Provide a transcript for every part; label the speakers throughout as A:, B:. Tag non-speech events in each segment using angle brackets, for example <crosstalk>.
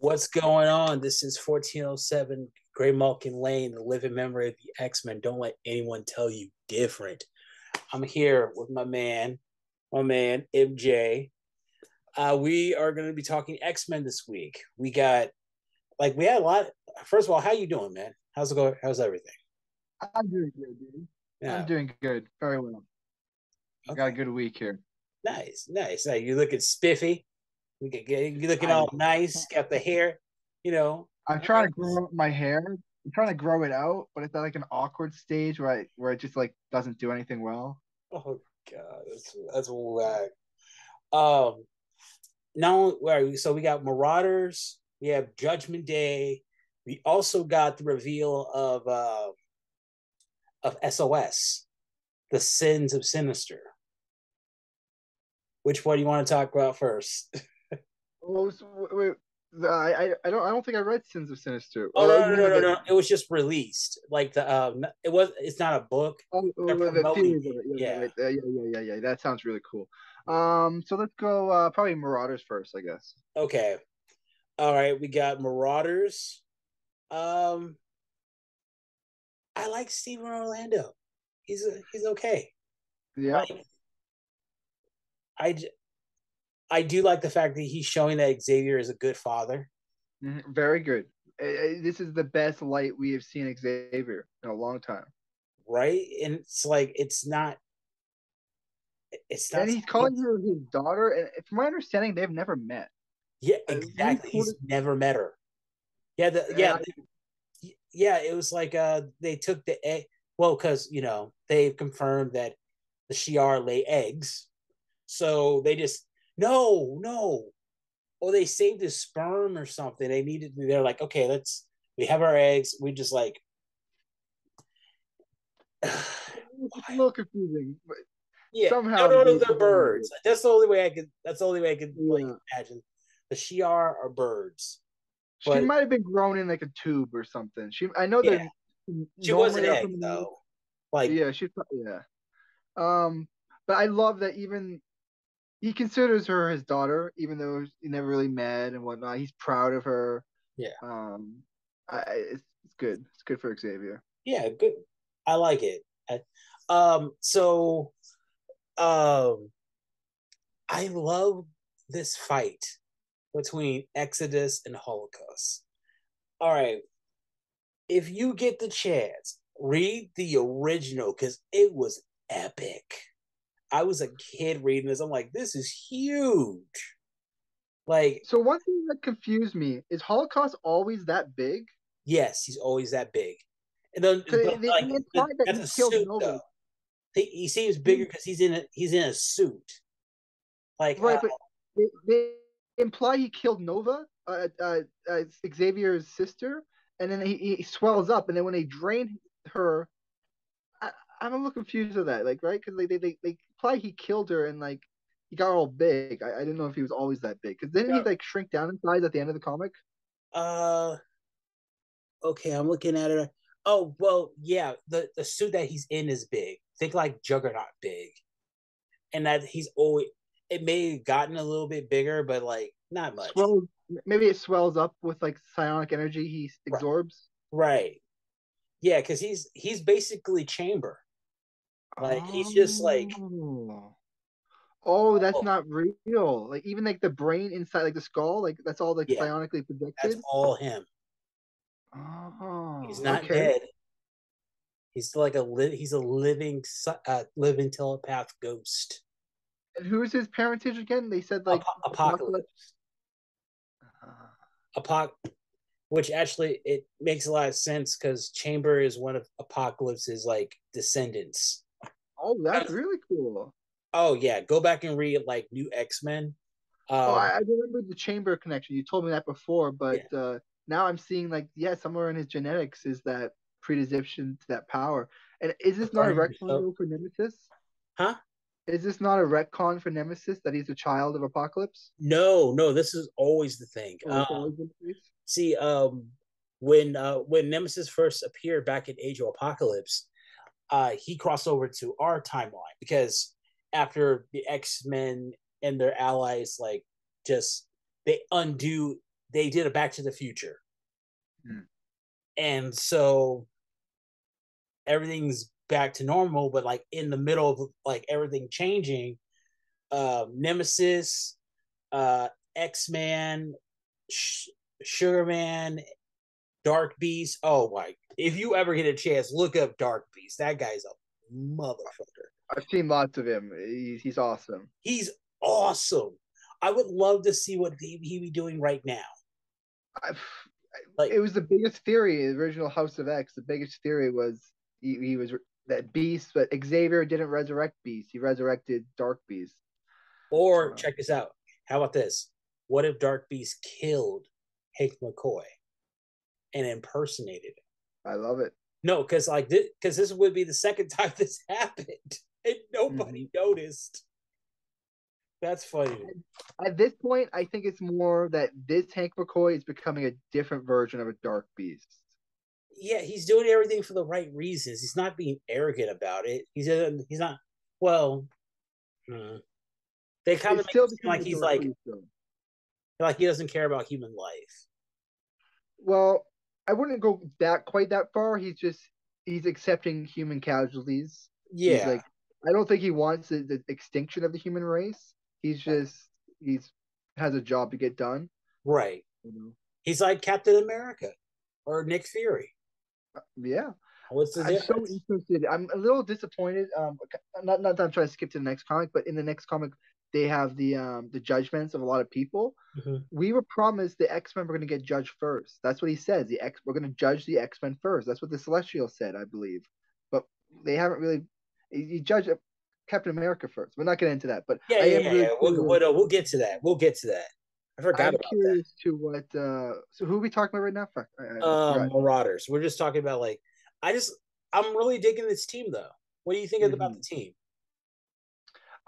A: What's going on? This is 1407 Greymalkin Lane, the living memory of the X Men. Don't let anyone tell you different. I'm here with my man, my man, MJ. Uh, we are going to be talking X Men this week. We got, like, we had a lot. First of all, how you doing, man? How's it going? How's everything?
B: I'm doing good, dude.
A: Yeah.
B: I'm doing good. Very well. I got a good week here.
A: Nice, nice. Now you looking spiffy. We get you looking all nice. Got the hair, you know.
B: I'm trying to grow my hair. I'm trying to grow it out, but it's at like an awkward stage where I, where it just like doesn't do anything well.
A: Oh god, that's that's whack. Um, now where so we got Marauders. We have Judgment Day. We also got the reveal of uh of SOS, the Sins of Sinister. Which one do you want to talk about first? <laughs>
B: Oh, so, wait, I, I don't I don't think I read Sins of Sinister.
A: Oh no no no no, no. It was just released. Like the um, it was. It's not a book.
B: Oh, oh the theories of it. Yeah, yeah. Yeah, yeah. That sounds really cool. Um, so let's go. Uh, probably Marauders first, I guess.
A: Okay. All right, we got Marauders. Um, I like Stephen Orlando. He's he's okay.
B: Yeah.
A: Like, I I do like the fact that he's showing that Xavier is a good father.
B: Mm-hmm. Very good. This is the best light we have seen Xavier in a long time.
A: Right, and it's like it's not. It's not.
B: And he's calling her his daughter, and from my understanding, they've never met.
A: Yeah, exactly. He's never met her. Yeah, the, yeah, the, yeah. It was like uh, they took the egg. Well, because you know they've confirmed that the Shi'ar lay eggs, so they just no, no. Oh, they saved his sperm or something. They needed they're like, okay, let's we have our eggs. We just like <sighs>
B: it's a little confusing, but
A: yeah, somehow no, no, no, they're birds. That's the only way I could. That's the only way I could yeah. like imagine. The Shi'ar are birds.
B: But, she might have been grown in like a tube or something. She, I know yeah.
A: that she was an egg though. Like
B: yeah, she, yeah. Um, but I love that even he considers her his daughter, even though he never really met and whatnot. He's proud of her.
A: Yeah.
B: Um, I, it's, it's good. It's good for Xavier.
A: Yeah, good. I like it. I, um, so, um, I love this fight between Exodus and Holocaust. All right, if you get the chance, read the original because it was epic. I was a kid reading this. I'm like, this is huge. Like,
B: so one thing that confused me is Holocaust always that big?
A: Yes, he's always that big. And then, but, they, like, they that's a suit, though. He, he seems bigger because he's in a he's in a suit. Like,
B: right, uh, but they, they, imply he killed Nova, uh, uh, uh, Xavier's sister, and then he, he swells up, and then when they drain her, I'm a little confused with that. Like, right? Because they, they they they imply he killed her and like he got all big. I, I didn't know if he was always that big. Because didn't yeah. he like shrink down in size at the end of the comic?
A: Uh, okay, I'm looking at it. Oh well, yeah. The the suit that he's in is big. Think like Juggernaut big, and that he's always. It may have gotten a little bit bigger, but like not much.
B: Well, maybe it swells up with like psionic energy he absorbs.
A: Right. right. Yeah, because he's he's basically chamber. Like he's just like
B: oh, oh that's oh. not real. Like even like the brain inside like the skull, like that's all like yeah. psionically projected.
A: That's all him.
B: Oh,
A: he's not okay. dead. He's like a li- he's a living uh, living telepath ghost.
B: And who's his parentage again? They said like
A: Ap- apocalypse. Uh, Apoc, which actually it makes a lot of sense because Chamber is one of Apocalypse's like descendants.
B: Oh, that's really cool.
A: Oh yeah, go back and read like New X Men.
B: Um, oh, I, I, remember the Chamber connection. You told me that before, but yeah. uh, now I'm seeing like yeah, somewhere in his genetics is that predisposition to that power. And is this not a retcon for Nemesis?
A: Huh?
B: Is this not a retcon for Nemesis that he's a child of Apocalypse?
A: No, no, this is always the thing. Oh, um, see, um, when uh, when Nemesis first appeared back in Age of Apocalypse, uh, he crossed over to our timeline because after the X Men and their allies like just they undo they did a Back to the Future,
B: Hmm.
A: and so everything's back to normal. But like in the middle of like everything changing, uh, Nemesis, uh, X Man, Sh- Sugar Man, Dark Beast. Oh my! If you ever get a chance, look up Dark Beast. That guy's a motherfucker.
B: I've seen lots of him. He's, he's awesome.
A: He's awesome. I would love to see what he be doing right now.
B: I've,
A: Like-
B: it was the biggest theory. In the original House of X. The biggest theory was he, he was that Beast, but Xavier didn't resurrect Beast. He resurrected Dark Beast.
A: Or check this out. How about this? What if Dark Beast killed Hank McCoy and impersonated him?
B: I love it.
A: No, because like this, because this would be the second <laughs> time this happened, and nobody
B: Mm-hmm.
A: noticed. That's funny.
B: At this point, I think it's more that this Hank McCoy is becoming a different version of a Dark Beast.
A: Yeah, he's doing everything for the right reasons. He's not being arrogant about it. He's uh, he's not. Well, hmm. they kind of
B: still
A: like he's like like he doesn't care about human life.
B: Well, I wouldn't go that quite that far. He's just he's accepting human casualties. He's
A: Yeah,
B: like I don't think he wants the, the extinction of the human race. He's just he's has a job to get done.
A: right.
B: You know?
A: He's like Captain America or Nick Fury.
B: Yeah.
A: What's the
B: I'm so
A: difference?
B: interested. I'm a little disappointed. Um, not not that I'm trying to skip to the next comic, but in the next comic, they have the um the judgments of a lot of people.
A: Mhm.
B: We were promised the X Men were going to get judged first. That's what he says. The X we're going to judge the X Men first. That's what the Celestial said, I believe. But they haven't really. You judge Captain America first. We're not getting into that, but
A: Yeah, yeah, yeah.
B: really.
A: We'll, we'll, we'll get to that. We'll get to that. I forgot
B: I'm
A: about that.
B: curious to what. uh So who are we talking about right now? I- I
A: Um. Marauders. We're just talking about like I just I'm really digging this team though. What do you think about
B: Mhm.
A: the team?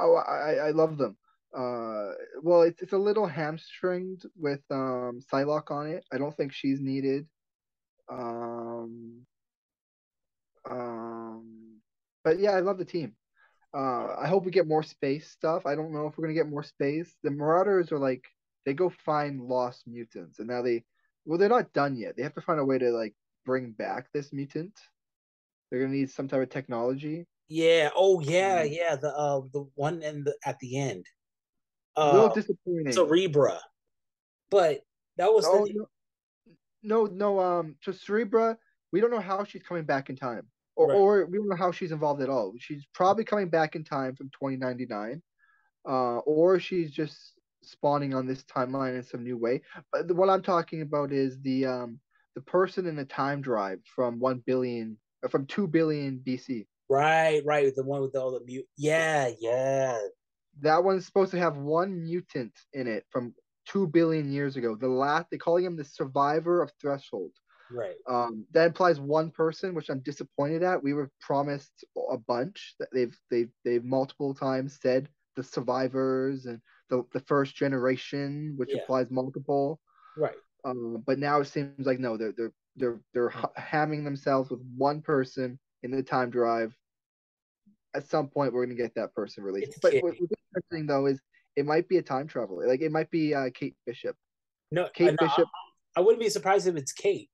B: Oh, I, I love them. Uh, well, it's it's a little hamstringed with um Psylocke on it. I don't think she's needed. Um, um, but yeah, I love the team. Uh, I hope we get more space stuff. I don't know if we're gonna get more space. The Marauders are like they go find lost mutants, and now they, well, they're not done yet. They have to find a way to like bring back this mutant. They're gonna need some type of technology.
A: Yeah. Oh yeah,
B: Mhm.
A: yeah. The uh the one in the at the end.
B: Uh, A little
A: Uh,
B: disappointing.
A: Cerebra. But that was
B: Oh
A: the,
B: no, no, no. Um, so Cerebra, we don't know how she's coming back in time, or
A: Right.
B: or we don't know how she's involved at all. She's probably coming back in time from 2099, uh, or she's just spawning on this timeline in some new way. But the, what I'm talking about is the um the person in the time drive from one billion, from two billion BC.
A: Right, right. The one with all the mute. Yeah, yeah.
B: That one's supposed to have one mutant in it from two billion years ago. The last, they're calling him the survivor of Threshold.
A: Right.
B: Um, that implies one person, which I'm disappointed at. We were promised a bunch that they've they've they've multiple times said the survivors and the, the first generation, which
A: Yeah.
B: implies multiple.
A: Right.
B: Um, but now it seems like no, they're they're they're they're ha- hamming themselves with one person in the time drive. At some point, we're gonna get that person released.
A: It's
B: But what, what's interesting though is it might be a time traveler. Like it might be uh, Kate Bishop.
A: No,
B: Kate
A: I, no, I-
B: Bishop.
A: I wouldn't be surprised if it's Kate.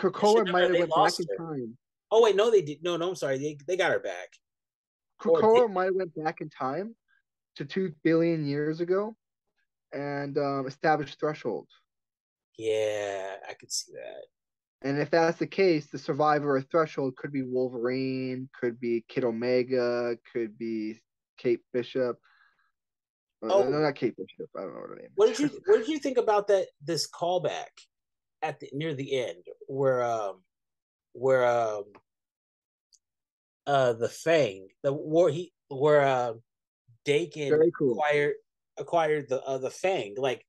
B: Krakoa might have went back
A: lost
B: in time.
A: Oh wait, no, they did. No, no, I'm sorry. They they got her back.
B: Krakoa might have went back in time to two billion years ago and um, established threshold.
A: Yeah, I could see that.
B: And if that's the case, the survivor of threshold could be Wolverine, could be Kid Omega, could be Kate Bishop.
A: Oh.
B: no, not Kate Bishop. I don't know what her name.
A: What
B: is.
A: did you What did you think about that? This callback at the near the end, where um, where um, uh, the Fang, the war he where uh,
B: Daken cool.
A: acquired acquired the uh, the Fang. Like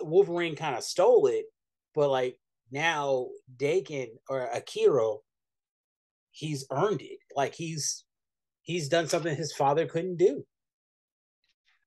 A: Wolverine kind of stole it, but like now Daken or Akiro, he's earned it. Like he's he's done something his father couldn't do.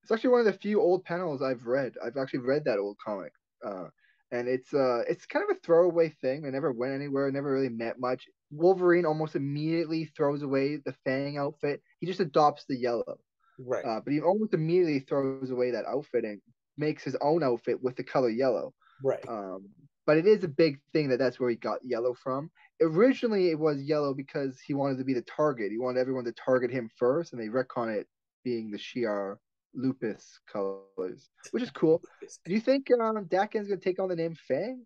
B: It's actually one of the few old panels I've read. I've actually read that old comic, uh, and it's uh, it's kind of a throwaway thing. They never went anywhere. Never really meant much. Wolverine almost immediately throws away the Fang outfit. He just adopts the yellow,
A: Right.
B: uh, but he almost immediately throws away that outfit and makes his own outfit with the color yellow.
A: Right.
B: Um, but it is a big thing that that's where he got yellow from. Originally, it was yellow because he wanted to be the target. He wanted everyone to target him first, and they retcon it being the Shi'ar lupus colors, which is cool. Do you think um, Daken's gonna take on the name Fang?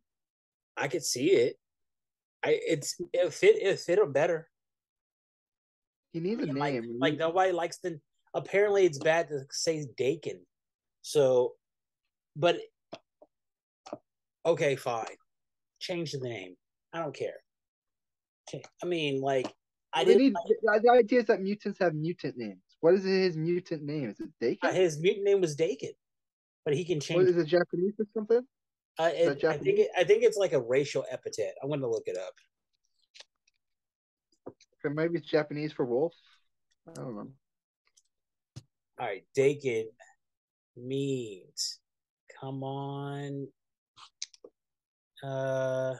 A: I could see it. I it's it fit it fit him better.
B: He needs a
A: Like,
B: name.
A: like nobody likes the. Apparently, it's bad to say Daken. So, but okay, fine. Change the name. I don't care. I mean, like I
B: They
A: didn't.
B: need the, idea is that mutants have mutant names. What is his mutant name? Is it Daken?
A: uh, his mutant name was Daken, but he can change.
B: is it Japanese or something?
A: Uh, it,
B: that
A: I think it, I think it's like a racial epithet. I'm going to look it up.
B: Maybe it's Japanese for wolf. I don't know.
A: All right, Daken means. Come on. Uh,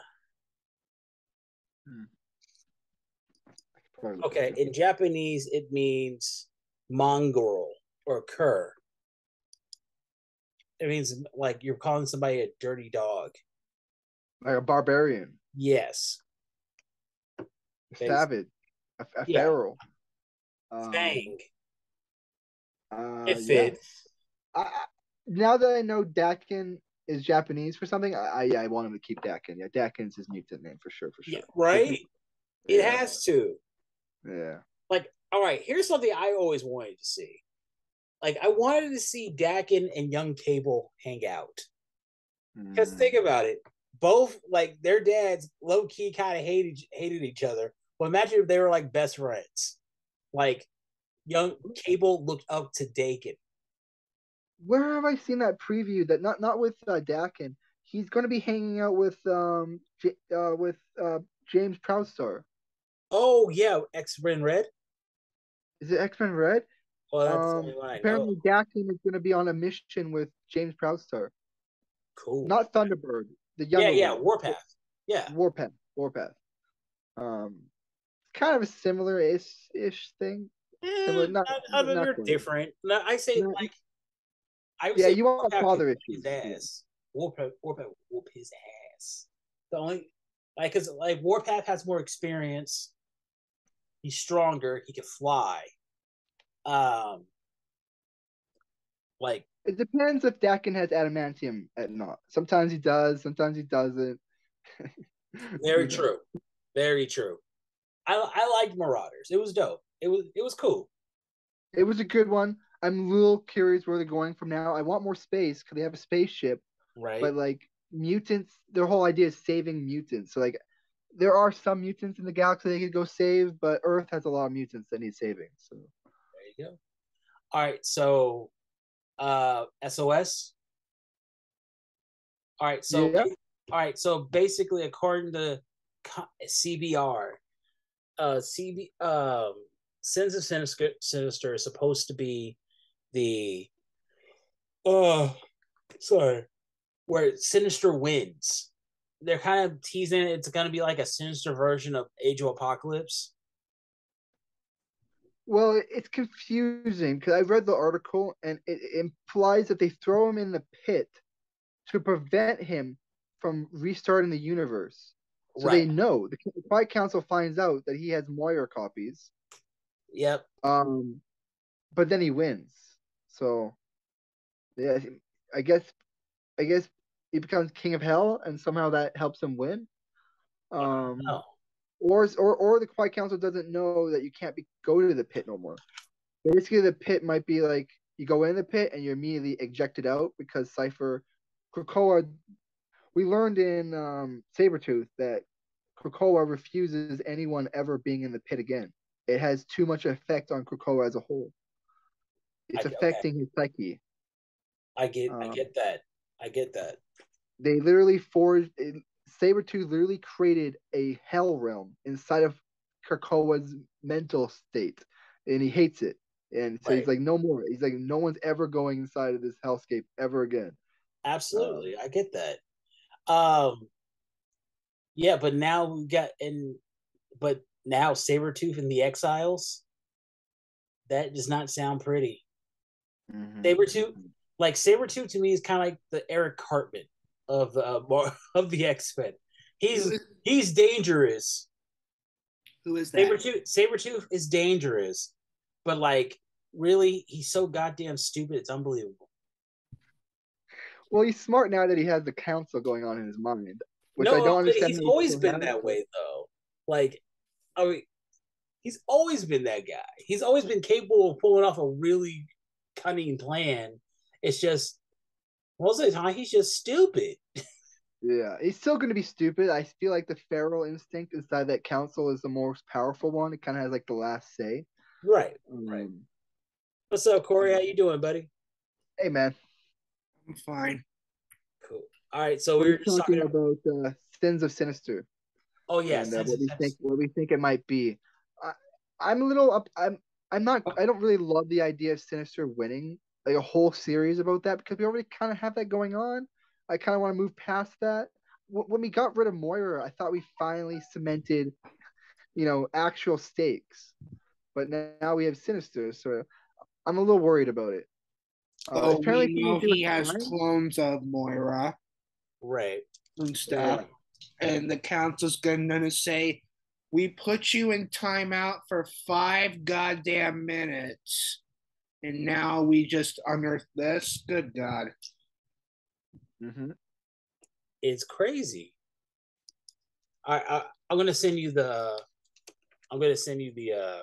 A: okay, in Japanese it means mongrel or cur. It means like you're calling somebody a dirty dog.
B: like a barbarian,
A: Yes.
B: savage, a, a
A: Yeah.
B: feral. Um,
A: Fang.
B: Uh,
A: It
B: yeah.
A: fit.
B: I, I- now that I know Daken is Japanese for something, I, I, I want him to keep Daken. Yeah, Daken's his mutant name for sure, for sure.
A: Yeah, right? <laughs> It
B: Yeah.
A: has to.
B: Yeah.
A: like all right here's something i always wanted to see like i wanted to see daken and young cable hang out because
B: Mm.
A: think about it both like their dads low-key kind of hated hated each other well imagine if they were like best friends like young cable looked up to daken
B: Where have I seen that preview? That not not with uh, Daken. He's going to be hanging out with um J- uh, with uh, James Proudstar.
A: oh yeah x-men red
B: Is it X Men Red?
A: well that's
B: Um, apparently, Daken is going to be on a mission with James Proudstar,
A: cool
B: not Thunderbird. The
A: yeah
B: younger
A: yeah
B: one.
A: warpath yeah
B: Warpath. Warpath. Um, kind of a similar ish ish thing.
A: Eh,
B: Similar- not-
A: I- I mean,
B: not
A: they're different no i say
B: No,
A: like i would
B: Yeah, you want father
A: whoop
B: issues.
A: his ass. Warpath warpath whoop his ass. The only like because like warpath has more experience. He's stronger. He can fly. Um like
B: It depends if Daken has adamantium at not. Sometimes he does, sometimes he doesn't. <laughs>
A: very true. Very true. I i liked marauders. It was dope. It was it was cool.
B: It was a good one. I'm a little curious where they're going from now. I want more space because they have a spaceship,
A: right
B: but like mutants, their whole idea is saving mutants. So like, there are some mutants in the galaxy they could go save, but Earth has a lot of mutants that need saving. So
A: there you go all right so uh sos all right so
B: Yeah.
A: all right so basically according to cbr uh cb um sins of sinister, sinister is supposed to be the uh sorry where sinister wins. They're kind of teasing it's going to be like a sinister version of age of apocalypse.
B: Well, it's confusing because I read the article and it implies that they throw him in the pit to prevent him from restarting the universe. So they know. The Quiet Council finds out that he has Moira copies,
A: yep.
B: Um, but then he wins. So, yeah, I guess, I guess he becomes King of Hell, and somehow that helps him win. Um,
A: no
B: or or or the Quiet Council doesn't know that you can't be go to the pit no more. Basically, the pit might be like you go in the pit and you're immediately ejected out because Cipher, Krakoa. We learned in um, Sabretooth that Krakoa refuses anyone ever being in the pit again. It has too much effect on Krakoa as a whole. It's
A: I- okay.
B: affecting his psyche.
A: i get i
B: Um,
A: get that i get that
B: They literally forged. Sabretooth literally created a hell realm inside of Krakoa's mental state, and he hates it. And so he's like, no more. He's like, no one's ever going inside of this hellscape ever again.
A: Absolutely, I get that. Um, yeah, but now we got and but now Sabretooth and the Exiles. That does not sound pretty.
B: Mm-hmm.
A: Sabretooth, Like Sabretooth to me is kind of like the Eric Cartman of the uh, <laughs> of the X Men. He's he's dangerous.
C: Who is that?
A: Sabretooth, Sabretooth is dangerous, but like really, he's so goddamn stupid. It's unbelievable.
B: Well, he's smart now that he has the council going on in his mind, which
A: no,
B: I don't understand.
A: He's always been that
B: it.
A: way, though. Like, I mean, he's always been that guy. He's always been capable of pulling off a really cunning plan. It's just most of the time he's just stupid. <laughs>
B: Yeah, he's still going to be stupid. I feel like the feral instinct inside that council is the most powerful one. It kind of has like the last say.
A: Right.
B: Um,
A: What's up, Corey? How you doing, buddy?
B: Hey, man.
C: I'm fine.
A: Cool. All right. So we
B: We're
A: were
B: talking
A: talking about.
B: about uh, sins of sinister.
A: Oh yes.
B: and, uh, what we think what we think it might be. I, I'm a little up. I'm I'm not. I don't really love the idea of Sinister winning like a whole series about that because we already kind of have that going on. I kind of want to move past that. When we got rid of Moira, I thought we finally cemented, you know, actual stakes. But now, now we have Sinister, so I'm a little worried about it. Uh,
C: oh,
B: apparently
C: we know
B: he
C: he has clones of Moira
A: Right.
C: and stuff. And the council's gonna say, We put you in timeout for five goddamn minutes. And now we just unearth this. Good God.
B: hmm
A: It's crazy. I, I I'm gonna send you the. I'm gonna send you the uh,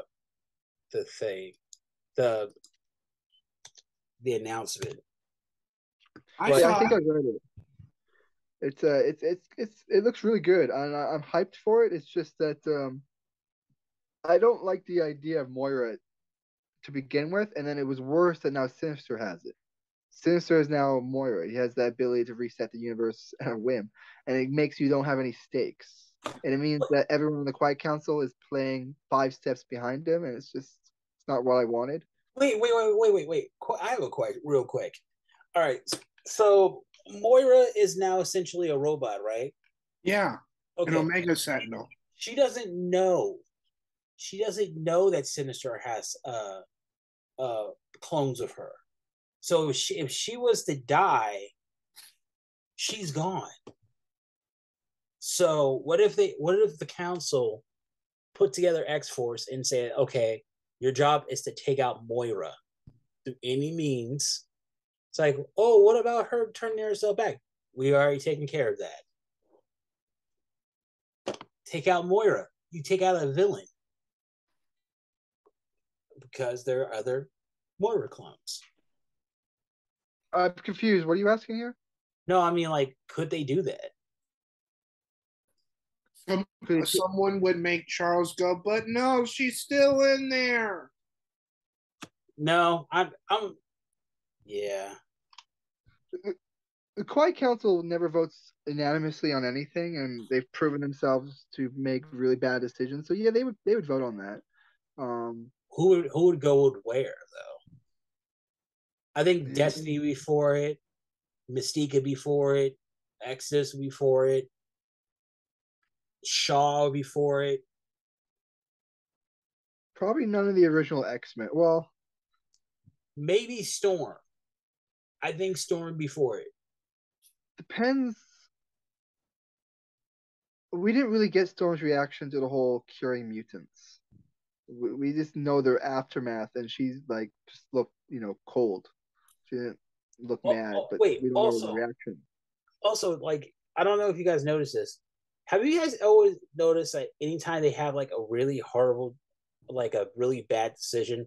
A: the thing, the the announcement.
C: I
B: Yeah,
C: saw
B: I think I read it. It's uh, it's it's it's it looks really good, and I, I'm hyped for it. It's just that um, I don't like the idea of Moira to begin with, and then it was worse that now Sinister has it. Sinister is now Moira. He has that ability to reset the universe <laughs> at a whim, and it makes you don't have any stakes, and it means that everyone in the Quiet Council is playing five steps behind him, and it's just it's not what I wanted.
A: Wait, wait, wait, wait, wait, wait. I have a question, real quick. All right. So Moira is now essentially a robot, right?
C: Yeah,
A: Okay.
C: an Omega Sentinel.
A: she doesn't know. She doesn't know that Sinister has uh uh clones of her. So if she, if she was to die, she's gone. So what if they what if the council put together X Force and said, okay, your job is to take out Moira through any means. It's like, oh, what about her turning herself back? We already taken care of that. Take out Moira. You take out a villain. Because there are other Moira clones.
B: I'm confused. What are you asking here?
A: No, I mean like, could they do that?
C: Some, someone would make Charles go, but no, she's still in there.
A: No, I'm I'm yeah.
B: the Quiet Council never votes unanimously on anything, and they've proven themselves to make really bad decisions. So yeah, they would they would vote on that. Um,
A: Who would who would go with where though? I think. Destiny would be for it, Mystique would be for it, Exodus would be for it, Shaw would be for it.
B: probably none of the original X Men. Well,
A: Maybe Storm. I think Storm before it.
B: depends. We didn't really get Storm's reaction to the whole curing mutants. We, we just know their aftermath, and she's like just looked, you know, cold. She didn't look
A: Oh,
B: mad,
A: oh,
B: but
A: wait,
B: we don't know the reaction.
A: also like I don't know if you guys noticed this. Have you guys always noticed that anytime they have like a really horrible, like a really bad decision,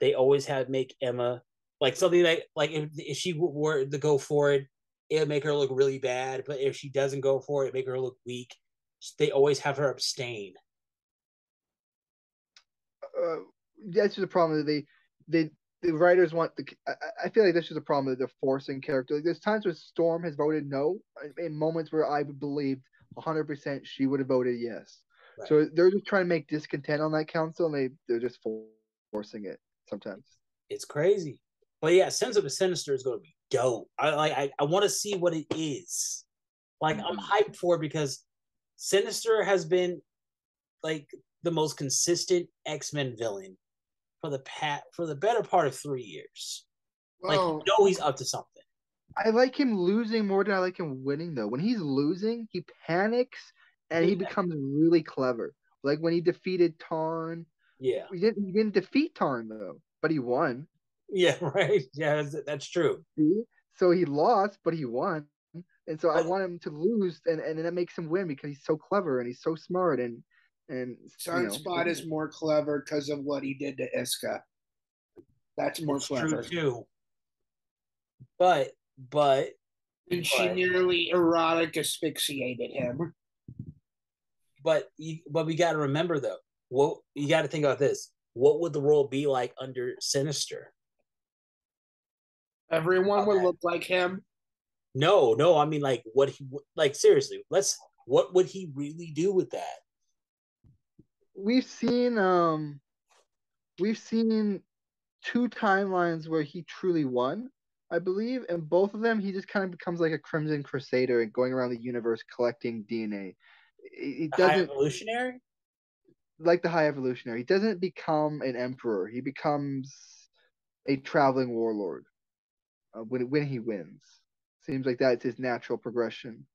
A: they always have make Emma like something that like if if she were to go for it, it would make her look really bad. But if she doesn't go for it, it make her look weak. They always have her abstain.
B: uh, that's just a problem that they they the writers want the I, I feel like this is a problem that they're forcing character like there's times where storm has voted no in- moments where i would believe 100% she would have voted yes
A: Right.
B: so they're just trying to make discontent on that council and they they're just forcing it sometimes
A: It's crazy. But yeah, Sins of the Sinister is going to be dope. I like. I, I want to see what it is. Like I'm
B: Mhm.
A: hyped for it because Sinister has been like the most consistent X Men villain for the pat for the better part of three years. Like
C: Well,
A: you know he's up to something.
B: I like him losing more than I like him winning though. When he's losing, he panics and he
A: Yeah.
B: becomes really clever. Like when he defeated Tarn.
A: Yeah.
B: He didn't he didn't defeat Tarn though, but he won.
A: Yeah, <laughs> right. Yeah, that's, that's true.
B: See? So he lost, but he won. And so I want him to lose and, and that makes him win because he's so clever and he's so smart and and you know,
C: Sunspot is more clever because of what he did to Isca. That's more
A: It's
C: clever.
A: true too. But but
C: And she
A: But-
C: nearly erotic asphyxiated him.
A: but you, but we got to remember though. What you got to think about this. What would the world be like under Sinister?
C: Everyone would
A: Okay.
C: look like him.
A: No, no. I mean, like what he like seriously. Let's. What would he really do with that?
B: we've seen um we've seen two timelines where he truly won i believe and both of them he just kind of becomes like a crimson crusader and going around the universe collecting dna he he
A: The High
B: doesn't
A: evolutionary?
B: like the high evolutionary he doesn't become an emperor he becomes a traveling warlord uh, when when he wins seems like that's his natural progression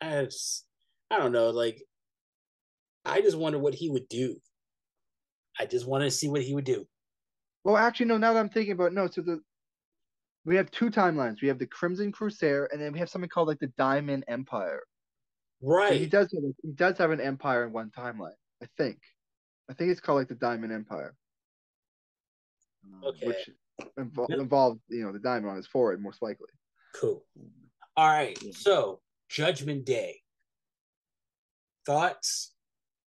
A: I just, I don't know. Like, I just wonder what he would do. I just want to see what he would do.
B: Well, actually, no. Now that I'm thinking about it, no, so the we have two timelines. We have the Crimson Crusader, and then we have something called like the Diamond Empire. So
A: Right.
B: he does have he does have an empire in one timeline. I think. I think it's called like the Diamond Empire. Uh,
A: Okay.
B: Which invol-
A: Yeah.
B: involved, you know, the diamond on his forehead, most likely.
A: Cool. All right. So, Judgment Day. Thoughts?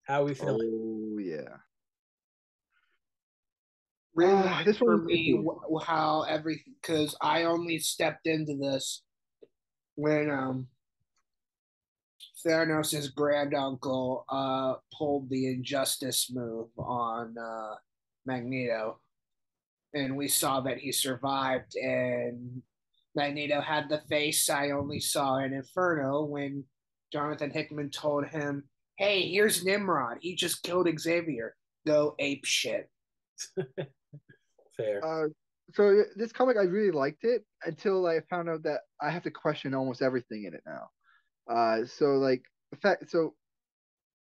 A: How we feeling?
B: Oh yeah.
C: Really,
B: Ah, this
C: for
B: one's
C: me, how everything because I only stepped into this when um Thanos' grand uncle uh pulled the injustice move on uh Magneto, and we saw that he survived. And Magneto had the face I only saw in Inferno when Jonathan Hickman told him, "Hey, here's Nimrod. He just killed Xavier. Go ape shit." <laughs>
A: Fair.
B: Uh, so this comic, I really liked it until I found out that I have to question almost everything in it now. Uh, so like the fact, so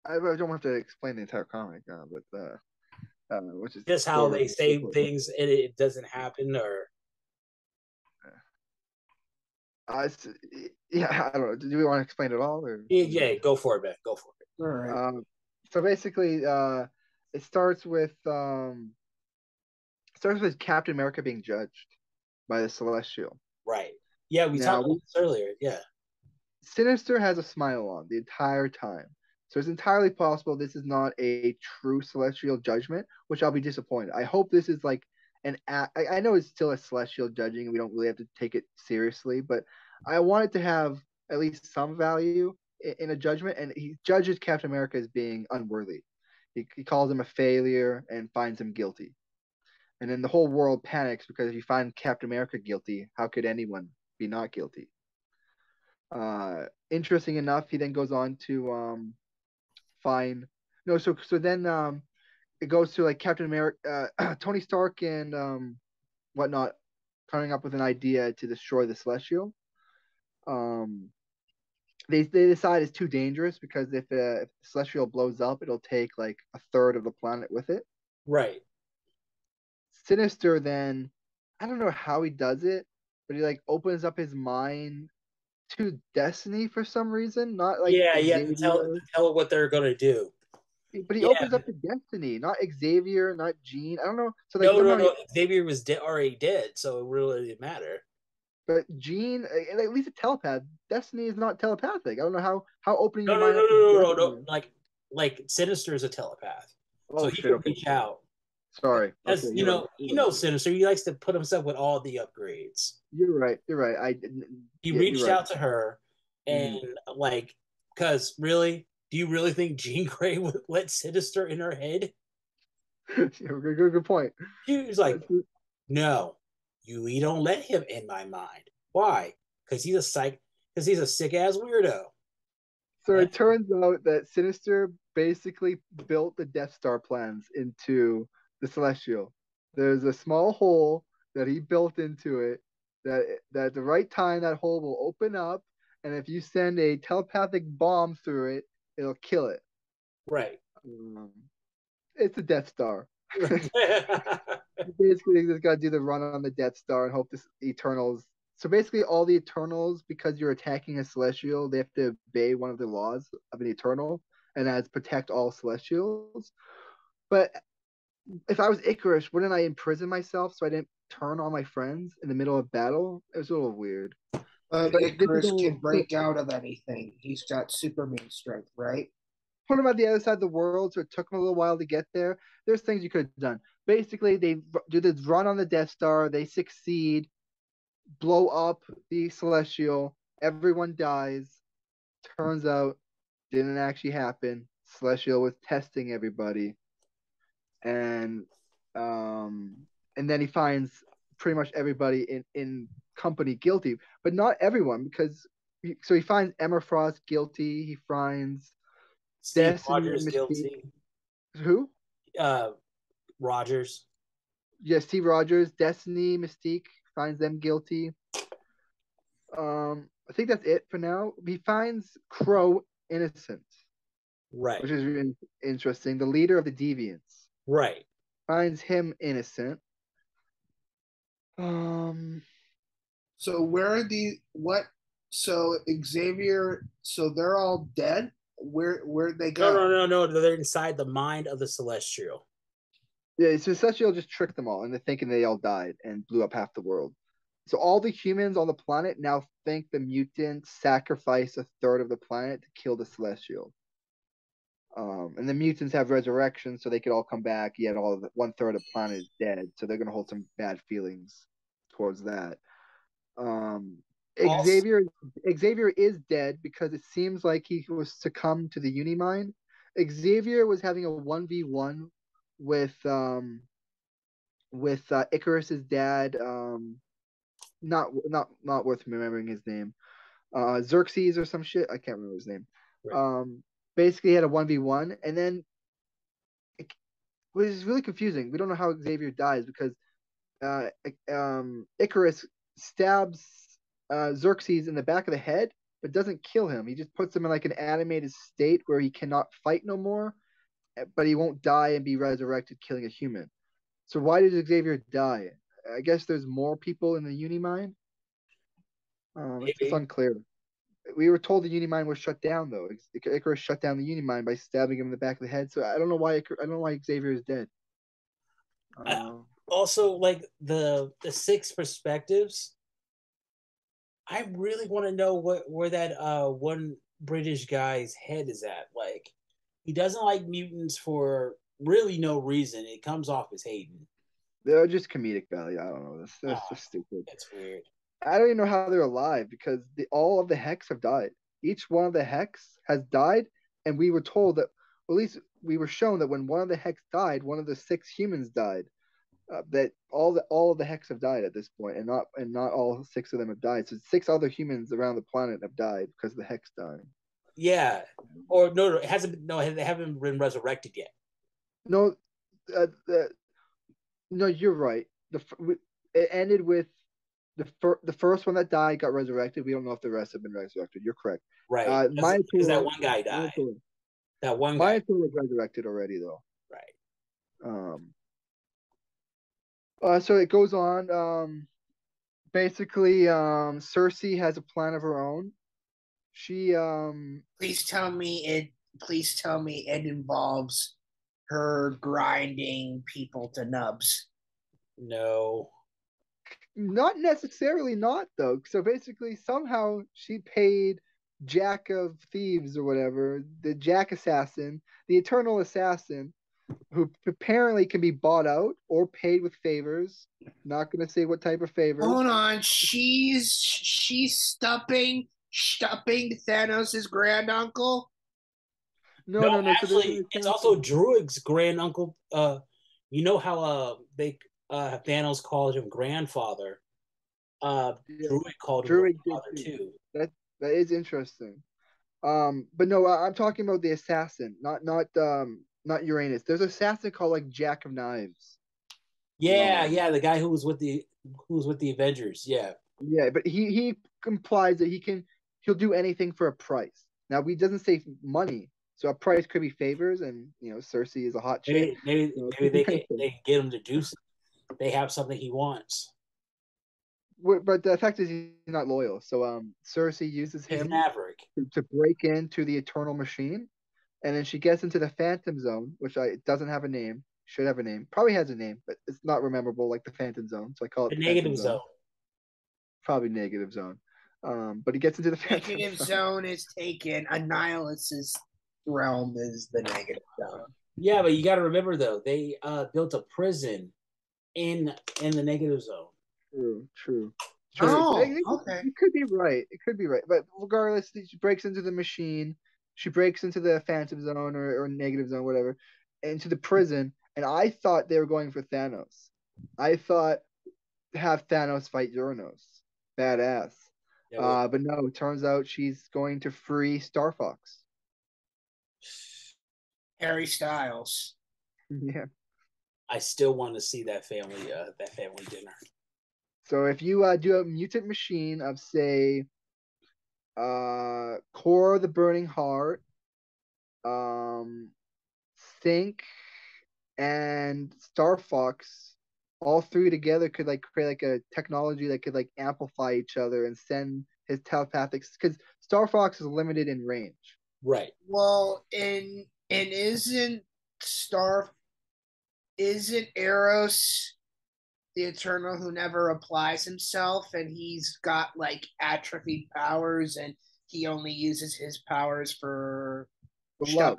B: I, I don't have to explain the entire comic, uh, but uh, uh, which is
A: just how they say
B: simple.
A: things and it doesn't happen, or
B: I, it's, yeah, I don't know. Do we want to explain it all? Or?
A: yeah, yeah, go for it, man. Go for it.
C: All right.
B: Um, so basically, uh, it starts with um, starts with Captain America being judged by the Celestial.
A: Right. Yeah, we
B: Now,
A: talked about this earlier. Yeah.
B: Sinister has a smile on the entire time. So it's entirely possible this is not a true celestial judgment, which I'll be disappointed. I hope this is like an I know it's still a celestial judging we don't really have to take it seriously, but I want it to have at least some value in, in a judgment. And he judges Captain America as being unworthy. He, he calls him a failure and finds him guilty. And then the whole world panics because if you find Captain America guilty, how could anyone be not guilty? Uh, interesting enough, he then goes on to um, find no. So so then um, it goes to like Captain America, uh, <clears throat> Tony Stark, and um, whatnot, coming up with an idea to destroy the Celestial. Um, they they decide it's too dangerous because if, uh, if the Celestial blows up, it'll take like a third of the planet with it.
A: Right.
B: Sinister then, I don't know how he does it, but he like opens up his mind to Destiny for some reason. Not like
A: yeah, yeah. Tell, tell what they're gonna do.
B: But he
A: Yeah.
B: opens up to Destiny, not Xavier, not Jean. I don't know. So like
A: no, no, no. Xavier was de- already dead, so it really didn't matter.
B: But Jean, at least a telepath. Destiny is not telepathic. I don't know how how opening
A: No,
B: your
A: no,
B: mind
A: no, no, no, no, no. Like, like Sinister is a telepath,
B: Oh
A: so he
B: shit!
A: can
B: Okay,
A: reach out.
B: Sorry.
A: As
B: Okay,
A: you know,
B: right,
A: you know. Sinister. He likes to put himself with all the upgrades.
B: You're right. You're right. I.
A: He
B: yeah,
A: reached
B: right.
A: out to her, and
B: Mm.
A: like, because really, do you really think Jean <laughs> Grey would let Sinister in her head? <laughs>
B: good, good, good point.
A: She was like, No, you, you don't let him in my mind. Why? Because he's a psych. Because he's a sick ass weirdo.
B: So it turns out that Sinister basically built the Death Star plans into the Celestial. There's a small hole that he built into it that that at the right time that hole will open up and if you send a telepathic bomb through it, it'll kill it.
A: Right.
B: Um, it's a Death Star. <laughs> basically, they just gotta do the run on the Death Star and hope this Eternals. So basically, all the Eternals, because you're attacking a Celestial, they have to obey one of the laws of an Eternal, and as protect all Celestials. But if I was Ikaris, wouldn't I imprison myself so I didn't turn on my friends in the middle of battle? It was a little weird.
C: Uh,
B: but
C: But
B: Ikaris
C: can break out of anything. He's got Superman strength, right?
B: put him at the other side of the world, so it took him a little while to get there. There's things you could have done. Basically, they do this run on the Death Star, they succeed, blow up the Celestial, everyone dies. Turns out, didn't actually happen. Celestial was testing everybody, and um, and then he finds pretty much everybody in in company guilty, but not everyone because. he- So he finds Emma Frost guilty. He finds
A: Steve
B: Destiny
A: Rogers
B: Mystique.
A: guilty.
B: who?
A: Uh, Rogers.
B: Yeah, Steve Rogers, Destiny, Mystique finds them guilty. Um, I think that's it for now. He finds Kro innocent,
A: Right.
B: which is in- interesting. The leader of the Deviants
A: Right.
B: finds him innocent. Um,
C: So where are the what? So Xavier, so they're all dead. Where where'd they go?
A: No, no, no, no. They're inside the mind of the Celestial.
B: yeah, so Celestial just tricked them all into thinking they all died and blew up half the world. So all the humans on the planet now think the mutants sacrificed a third of the planet to kill the Celestial. Um, and the mutants have resurrection, so they could all come back. Yet all of the, one third of the planet is dead, so they're gonna hold some bad feelings towards that. Um,
A: Also-
B: Xavier Xavier is dead because it seems like he was succumbed to the Unimind. Xavier was having a one v one with um with uh, Ikaris's dad. Um, not not not worth remembering his name. Uh, Xerxes or some shit. I can't remember his name.
A: Right.
B: Um, basically he had a one v one, and then it was really confusing. We don't know how Xavier dies because uh, um, Ikaris stabs uh, Xerxes in the back of the head, but doesn't kill him. He just puts him in like an animated state where he cannot fight no more, eh, but he won't die and be resurrected, killing a human. So why did Xavier die? I guess there's more people in the Unimind. Um, it's unclear. We were told the Unimind was shut down though. Ikaris shut down the Unimind by stabbing him in the back of the head. So I don't know why. I don't know why Xavier is dead. Uh,
A: Also, like the the six perspectives. I really want to know what where that uh one British guy's head is at. Like, he doesn't like mutants for really no reason. It comes off as hating.
B: they're just comedic value. I don't know. That's, that's
A: Ah.
B: just stupid.
A: That's weird.
B: I don't even know how they're alive because the, all of the Hex have died. Each one of the Hex has died, and we were told that, at least we were shown that when one of the Hex died, one of the six humans died. Uh, that all the all of the Hex have died at this point, and not and not all six of them have died. So six other humans around the planet have died because of the Hex dying.
A: Yeah. Or no, no, it hasn't. been- No, they haven't been resurrected yet.
B: No, uh, the, no, you're right. The it ended with the fir- the first one that died got resurrected. We don't know if the rest have been resurrected. You're correct.
A: Right.
B: Uh,
A: Because because that one guy died.
B: Minotaur-
A: That one guy.
B: Minotaur was resurrected already though.
A: Right.
B: Um. Uh, so it goes on. Um, basically, um, Sersi has a plan of her own. She um
C: Please tell me it. Please tell me it involves her grinding people to nubs.
A: No.
B: Not necessarily not though. So basically somehow she paid Jack of Thieves or whatever, the Jack assassin, the eternal assassin, who apparently can be bought out or paid with favors. Not gonna say what type of favors.
C: Hold on, she's she's stuffing stuffing Thanos' granduncle.
B: No,
A: No,
B: no, no. so there's
A: actually,
B: an
A: it's also Druig's granduncle. Uh, you know how uh they uh Thanos called him grandfather. Uh,
B: Yeah,
A: Druig called him
B: Druig did
A: grandfather
B: too.
A: too.
B: that is interesting. Um, but no, I- I'm talking about the assassin, not not um not Uranos. There's an assassin called like Jack of Knives.
A: Yeah,
B: Um,
A: yeah, the guy who was with the who was with the Avengers. Yeah.
B: Yeah, but he he implies that he can he'll do anything for a price. Now he doesn't say money, so a price could be favors, and you know Sersi is a hot chick.
A: Maybe maybe,
B: No, <laughs>
A: maybe they can, they can get him to do something. They have something he wants.
B: But the fact is he's not loyal. So um Sersi uses him
A: Maverick.
B: to, to break into the Eternal Machine, and then she gets into the Phantom Zone, which I doesn't have a name. Should have a name. Probably has a name, but it's not memorable like the Phantom Zone. So I call it
A: The
B: the
A: negative
B: Phantom
A: zone.
B: Probably negative zone. Um, but he gets into the Phantom
C: Negative
B: Zone.
C: zone is taken. Annihilus's realm is the negative zone.
A: Yeah, but you got to remember though, they uh, built a prison in in the negative zone.
B: True, true.
A: True.
C: Oh,
B: It- it-
C: okay.
B: It could be right. It could be right. But regardless, she breaks into the machine. She breaks into the Phantom Zone or, or Negative Zone, whatever, into the prison. And I thought they were going for Thanos. I thought have Thanos fight Uranos. Badass.
A: Yeah, but
B: Uh, but no, it turns out she's going to free Star Fox.
C: Harry Styles. <laughs>
B: yeah.
A: I still want to see that family uh, that family dinner.
B: So if you uh, do a mutant machine of say uh Core of the Burning Heart, um Think and Star Fox, all three together could like create like a technology that could like amplify each other and send his telepathic because Star Fox is limited in range.
A: Right.
C: Well, and and isn't Star isn't Eros the Eternal who never applies himself, and he's got like atrophied powers, and he only uses his powers for
B: For love.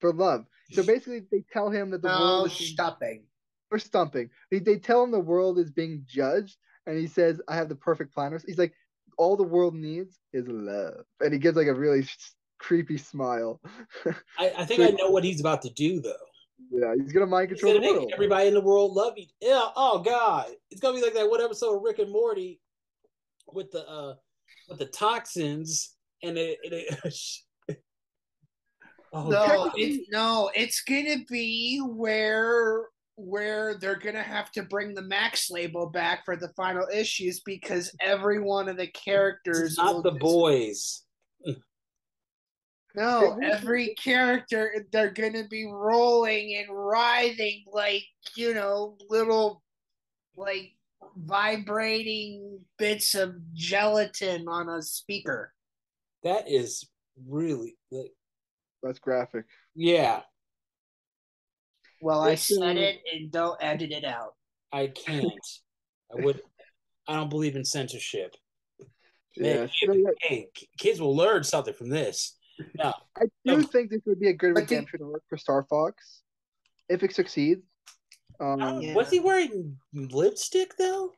B: For love. So basically they tell him that the
C: No,
B: world is being
C: stumping.
B: for stumping. They, they tell him the world is being judged, and he says, "I have the perfect plan." He's like, "All the world needs is love," and he gives like a really creepy smile. <laughs>
A: I, I think I know what he's about to do though.
B: Yeah, he's gonna mind control
A: gonna
B: the
A: make
B: world.
A: everybody in the world love you. Yeah. Oh God, it's gonna be like that one episode of Rick and Morty with the uh with the toxins and it. And it <laughs> oh,
C: No,
A: God.
C: it's no, it's gonna be where where they're gonna have to bring the Max label back for the final issues because every one of the characters
A: is not
C: will
A: the
C: just-
A: boys.
C: No, every character they're gonna be rolling and writhing like you know little like vibrating bits of gelatin on a speaker.
A: That is really like
B: That's graphic.
A: yeah.
C: Well, I
B: It's, uh,
C: said it and don't edit it out.
A: I can't. I would. I don't believe in censorship.
B: Yeah,
A: Man,
B: so, yeah,
A: Hey, kids will learn something from this. No,
B: I do
A: Um,
B: think this would be a good
C: but the-
B: redemption arc for Star Fox if it succeeds. Um,
A: I
C: Yeah.
A: was he wearing lipstick though?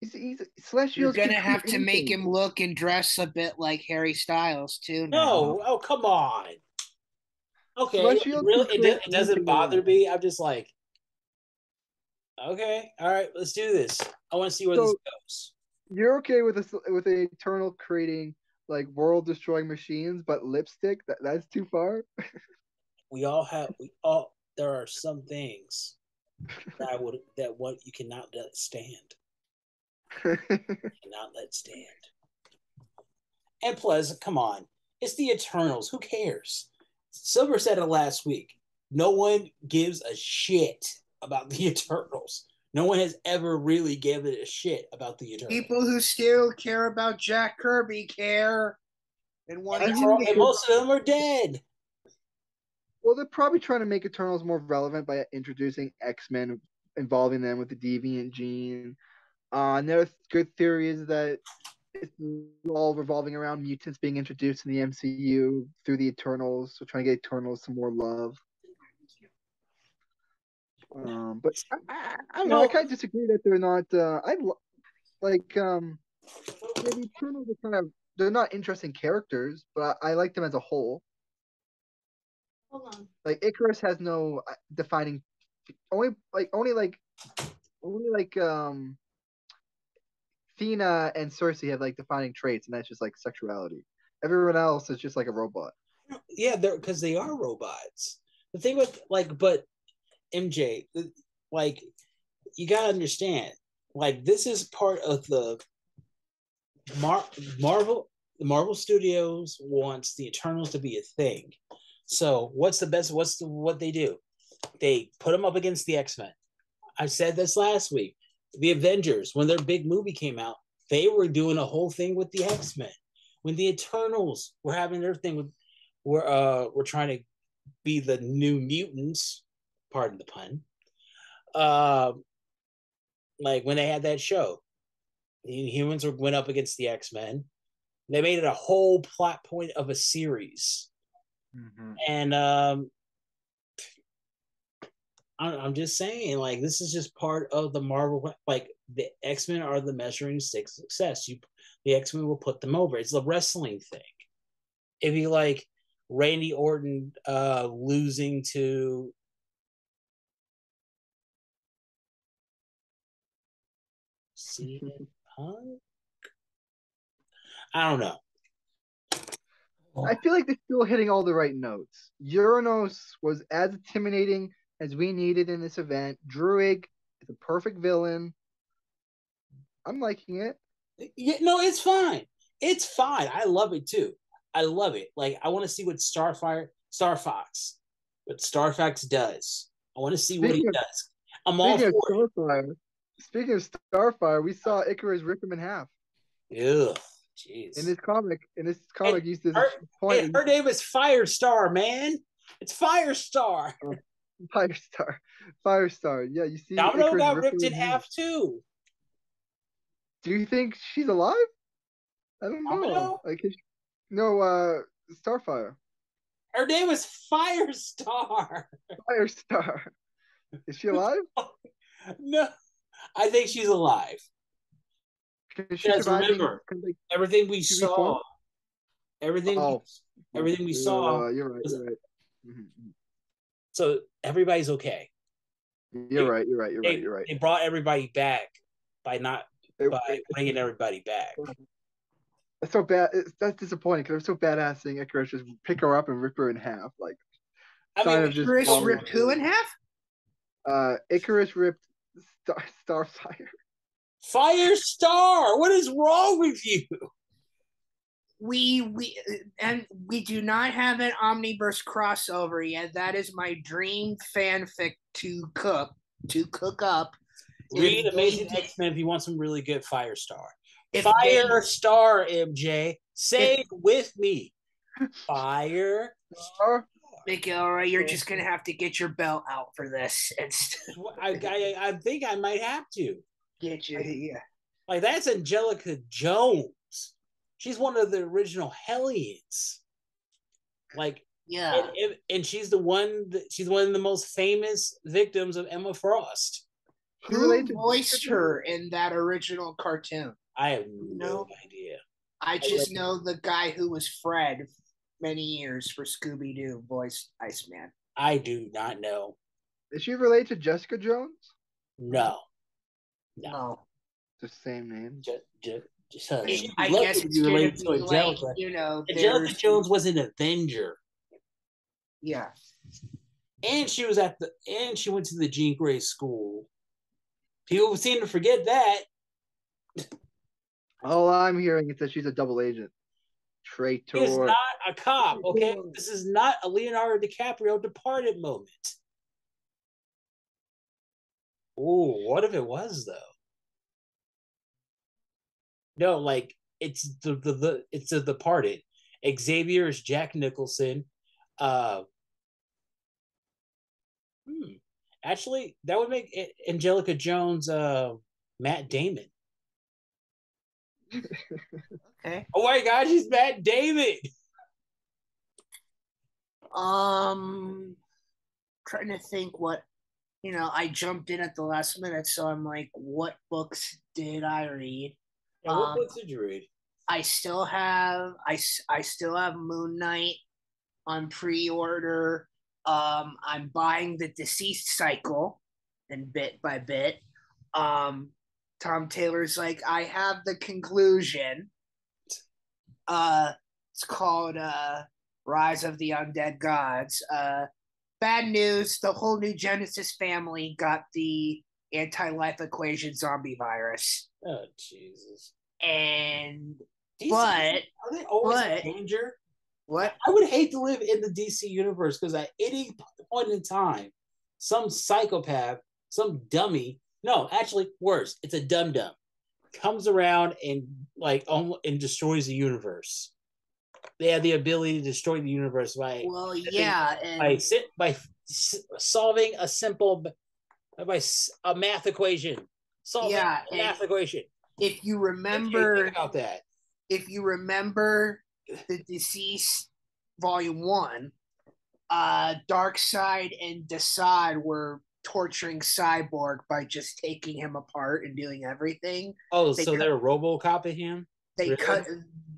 B: he's, he's
C: You're
B: Celestials.
C: gonna
B: can
C: have
B: create
C: to make him look and dress a bit like Harry Styles too. now.
A: No. Oh, come on. Okay,
B: Celestial
A: it really, it, do- it doesn't bother me. I'm just like, okay, all right, let's do this. I want to see where
B: So-
A: this goes.
B: You're okay with this with the Eternal creating like world destroying machines, but lipstick that that's too far. <laughs>
A: We all have. We all. There are some things that I would that what you cannot let stand. <laughs> Cannot let stand. And plus, come on, it's the Eternals. Who cares? Silver said it last week. No one gives a shit about the <laughs> Eternals. No one has ever really given a shit about the Eternals.
C: People who still care about Jack Kirby care and want
A: and,
C: to
A: all- and most of them are dead.
B: well, they're probably trying to make Eternals more relevant by introducing X Men, involving them with the deviant gene. Uh, another good theory is that it's all revolving around mutants being introduced in the MCU through the Eternals. So trying to get Eternals some more love. Um, but I, I, I don't know. I kind of disagree that they're not. Uh, I like um, yeah, the Eternals are kind of they're not interesting characters, but I, I like them as a whole.
D: Hold on.
B: Like Ikaris has no uh, defining, only like only like only like um. Thena and Sersi have like defining traits, and that's just like sexuality. Everyone else is just like a robot.
A: Yeah, they're because they are robots. The thing with like, but MJ, like you gotta understand, like this is part of the Mar- Marvel. The Marvel Studios wants the Eternals to be a thing. So what's the best? What's the what they do? They put them up against the X Men. I said this last week. The Avengers, when their big movie came out, they were doing a whole thing with the X Men. When the Eternals were having their thing with, were uh, were trying to be the new mutants. Pardon the pun. Uh, like when they had that show, the humans were went up against the X Men. They made it a whole plot point of a series,
B: Mhm.
A: and um, I'm, I'm just saying, like this is just part of the Marvel. Like the X Men are the measuring stick success. You, the X Men will put them over. It's the wrestling thing. If you like Randy Orton uh, losing to CM Punk, I don't know.
B: I feel like they're still hitting all the right notes. Uranos was as intimidating as we needed in this event. Druig is a perfect villain. I'm liking it.
A: Yeah, no, it's fine. It's fine. I love it too. I love it. Like I want to see what Starfire, Star Fox, what Star Fox does. I want to see what he does. I'm all for it.
B: Speaking of Starfire, we saw Ikaris rip him in half
A: Ugh, jeez.
B: in this comic. In this comic, used this
A: her-
B: point.
A: Her name is Firestar, man. It's Firestar. <laughs>
B: Firestar, Firestar. Yeah, you see.
A: Domino
B: Ikaris
A: got
B: rip
A: ripped in half too.
B: Do you think she's alive? I don't know.
A: Domino?
B: Like, she- no, uh, Starfire,
A: Her name is Firestar.
B: Firestar. Is she <laughs> alive?
A: no, I think she's alive.
B: Can she
A: Yes,
B: survive
A: remember.
B: can they-
A: Everything we saw,
B: form?
A: everything,
B: Oh.
A: everything we saw.
B: Uh, you're right.
A: was-
B: You're right. Mhm,
A: So everybody's okay.
B: You're right. You're right. You're
A: They,
B: right. You're right.
A: they brought everybody back by not
B: It-
A: by
B: it-
A: bringing everybody back.
B: That's so bad. It's, that's disappointing because it was so badass seeing Ikaris just pick her up and rip her in half. Like,
A: I
B: Sign
A: mean,
B: of just
C: Chris ripped who in half?
B: uh, Ikaris ripped Star Starfire.
A: Fire Star, What is wrong with you?
C: We we and we do not have an omniverse crossover yet. That is my dream fanfic to cook to cook up.
A: Read
C: If
A: Amazing
C: they-
A: X Men if you want some really good Firestar.
C: If they-
A: Firestar, MJ. Say it with me. Fire.
B: Star?
C: Mickey, all right, you're just gonna have to get your belt out for this. It's
A: I, I, I think I might have to.
C: get you. Yeah.
A: Like that's Angelica Jones. She's one of the original Hellions. Like,
C: Yeah.
A: and, and, and she's the one. That, she's one of the most famous victims of Emma Frost.
B: She
C: Who voiced her in that original cartoon?
A: I have no
C: No.
A: idea.
C: I just know the guy who was Fred many years for Scooby Doo voiced Iceman.
A: I do not know.
B: Is she related to Jessica Jones?
A: No.
C: No.
B: It's the same name.
A: Just, just, just uh,
C: I,
A: she'd
C: I guess
A: to
C: it's
A: be
C: gonna
A: related
C: be
A: to
C: like, you know,
A: Angelica Jones was an Avenger,
C: Yeah.
A: and she was at the and she went to the Jean Grey school. People seem to forget that.
B: All I'm hearing is that she's a double agent. Traitor.
A: not a cop. Okay, this is not a Leonardo DiCaprio departed moment. Oh, what if it was though? No, like it's the the, the it's a departed. Xavier is Jack Nicholson. Uh, hmm. Actually, that would make Angelica Jones uh Matt Damon. <laughs>
C: Okay.
A: Oh my gosh, he's Matt David.
C: Um, trying to think what, you know, I jumped in at the last minute, so I'm like, what books did I read?
A: Yeah, what
C: Um,
A: books did you read?
C: I still have I, I still have Moon Knight on pre-order. Um, I'm buying the DCeased Cycle, and bit by bit. Um, Tom Taylor's like, I have the conclusion. Uh, it's called uh, Rise of the Undead Gods. Uh, bad news. The whole new Genesis family got the anti-life equation zombie virus,
A: Oh Jesus!
C: and
A: DC,
C: but
A: are they always
C: but-
A: in danger?
C: what?
A: I would hate to live in the DC universe because at any point in time, some psychopath, some dummy, no, actually worse, it's a dum dum, comes around and like um, and destroys the universe. They have the ability to destroy the universe by
C: Well, yeah,
A: by
C: and
A: sit by solving a simple by a math equation. Solving
C: Yeah,
A: a math equation.
C: if you
A: What do you
C: remember,
A: about that?
C: if you remember the DCeased volume one, uh Darkseid and Desaad were torturing Cyborg by just taking him apart and doing everything.
A: Oh,
C: They
A: so
C: cut-
A: they're RoboCop at him?
C: They
A: Really?
C: cut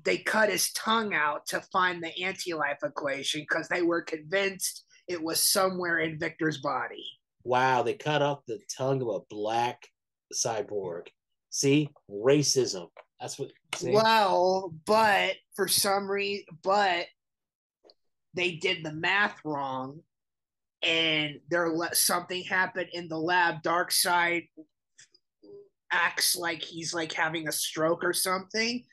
C: they cut his tongue out to find the anti-life equation because they were convinced it was somewhere in Victor's body.
A: Wow, they cut off the tongue of a black cyborg. See, racism. That's what. See?
C: Well, but for some reason, but they did the math wrong, and there le- something happened in the lab. Darkseid acts like he's like having a stroke or something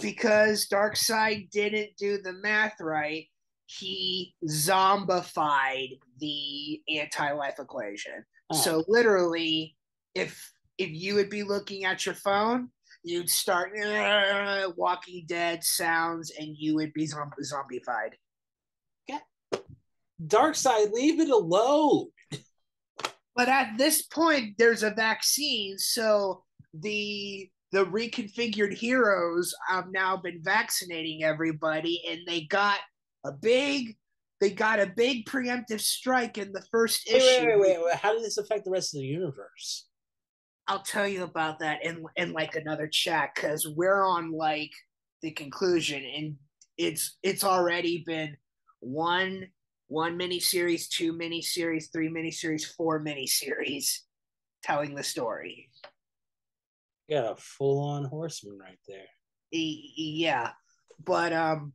C: because Darkseid didn't do the math right. He zombified the anti-life equation.
A: Oh.
C: So literally, if if you would be looking at your phone, you'd start "Uh, Walking Dead sounds, and you would be zomb- zombified.
A: Darkseid, leave it alone.
C: But at this point, there's a vaccine, so the the reconfigured heroes have now been vaccinating everybody, and they got a big they got a big preemptive strike in the first
A: Wait,
C: issue.
A: wait, wait, wait, wait. How did this affect the rest of the universe?
C: I'll tell you about that in in like another chat because we're on like the conclusion and it's it's already been one one miniseries, two miniseries, three miniseries, four miniseries telling the story.
A: Got a full on horseman right there.
C: E- yeah, but um,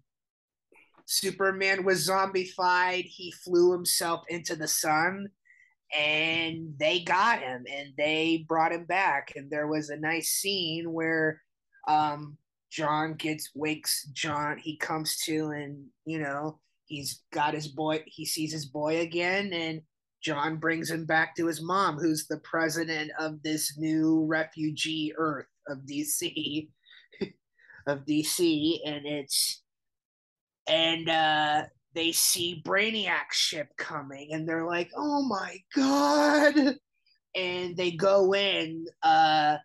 C: Superman was zombified. He flew himself into the sun, and they got him, and they brought him back. And there was a nice scene where um, John gets wakes John. He comes to, and you know he's got his boy. He sees his boy again, and John brings him back to his mom, who's the president of this new refugee Earth of DC <laughs> of DC, and it's and uh they see Brainiac's ship coming, and they're like, "Oh my god!" And they go in. Uh,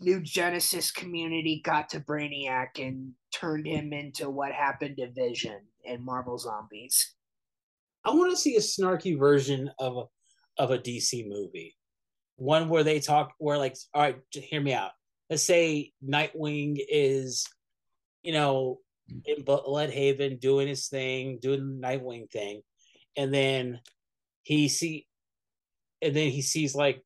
C: New Genesis community got to Brainiac and turned him into what happened to Vision and Marvel Zombies.
A: I want to see a snarky version of a of a DC movie, one where they talk where like, all right, hear me out. Let's say Nightwing is, you know, in Blüdhaven doing his thing, doing the Nightwing thing, and then he see, and then he sees like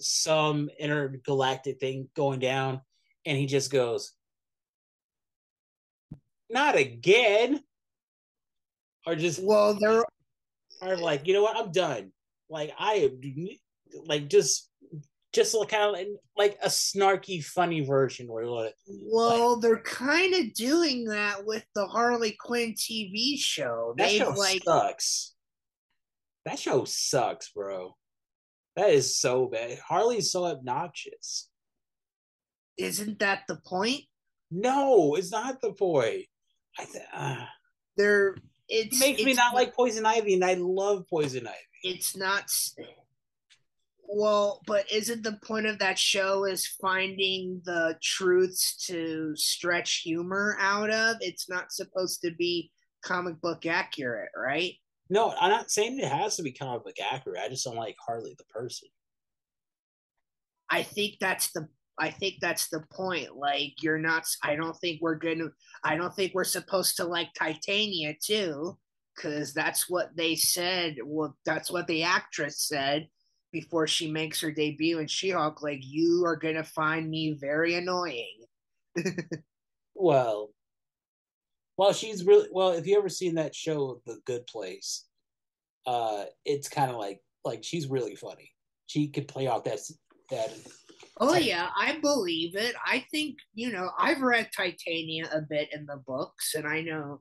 A: some intergalactic thing going down, and he just goes, "Not again," or just
C: Well, they're
A: are like, you know what, I'm done. Like I am like just just like kind of like a snarky, funny version where like,
C: well, they're kind of doing that with the Harley Quinn TV show.
A: that
C: They've
A: show
C: like
A: sucks. That show sucks, bro. That is so bad. Harley's so obnoxious.
C: isn't that the point?
A: No, it's not the point. I th- uh,
C: They're
A: it makes me not like Poison Ivy, and I love Poison Ivy.
C: it's not well but isn't the point of that show is finding the truths to stretch humor out of it's not supposed to be comic book accurate right
A: No, I'm not saying it has to be comic book accurate. I just don't like Harley the person.
C: i think that's the i think that's the point like you're not i don't think we're gonna i don't think we're supposed to like titania too because that's what they said well that's what the actress said before she makes her debut in she-hulk like you are gonna find me very annoying <laughs>
A: Well, well, she's really well. If you ever seen that show, The Good Place, uh, it's kind of like like she's really funny. She could play off that that.
C: Oh yeah, I believe it. I think you know I've read Titania a bit in the books, and I know,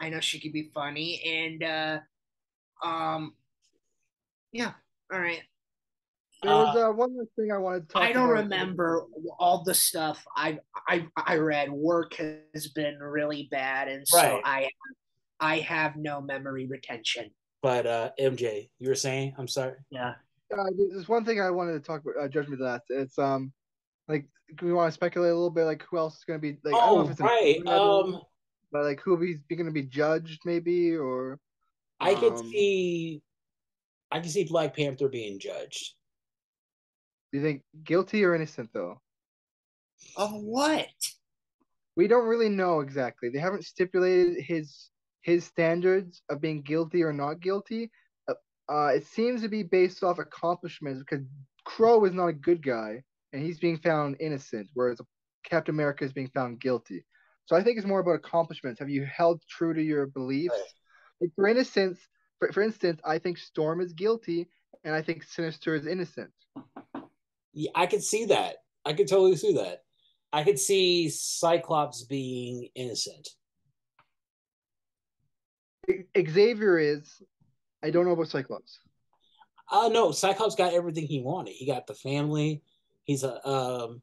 C: I know she could be funny, and uh, um, yeah. All right.
B: There was uh, one more thing I wanted to talk
C: I don't
B: about.
C: remember all the stuff I I I read. Work has been really bad, and so
A: Right.
C: I I have no memory retention.
A: But uh, MJ, you were saying? I'm sorry.
C: Yeah.
B: Uh, there's one thing I wanted to talk about. Uh, Judgment Last. It's um, like we want to speculate a little bit, like who else is going to be like? I don't know
A: oh
B: if it's
A: right. Um,
B: but like who he's going to be judged, maybe, or
A: I could
B: Um,
A: see, I can see Black Panther being judged.
B: do you think guilty or innocent though?
C: Of what?
B: We don't really know exactly. They haven't stipulated his his standards of being guilty or not guilty. Uh, it seems to be based off accomplishments because Kro is not a good guy and he's being found innocent, whereas Captain America is being found guilty. So I think it's more about accomplishments. Have you held true to your beliefs? Like for instance, for, for instance, I think Storm is guilty and I think Sinister is innocent.
A: Yeah, I could see that. I could totally see that. I could see Cyclops being innocent.
B: Xavier is. I don't know about Cyclops.
A: Uh no, Cyclops got everything he wanted. He got the family. He's a um.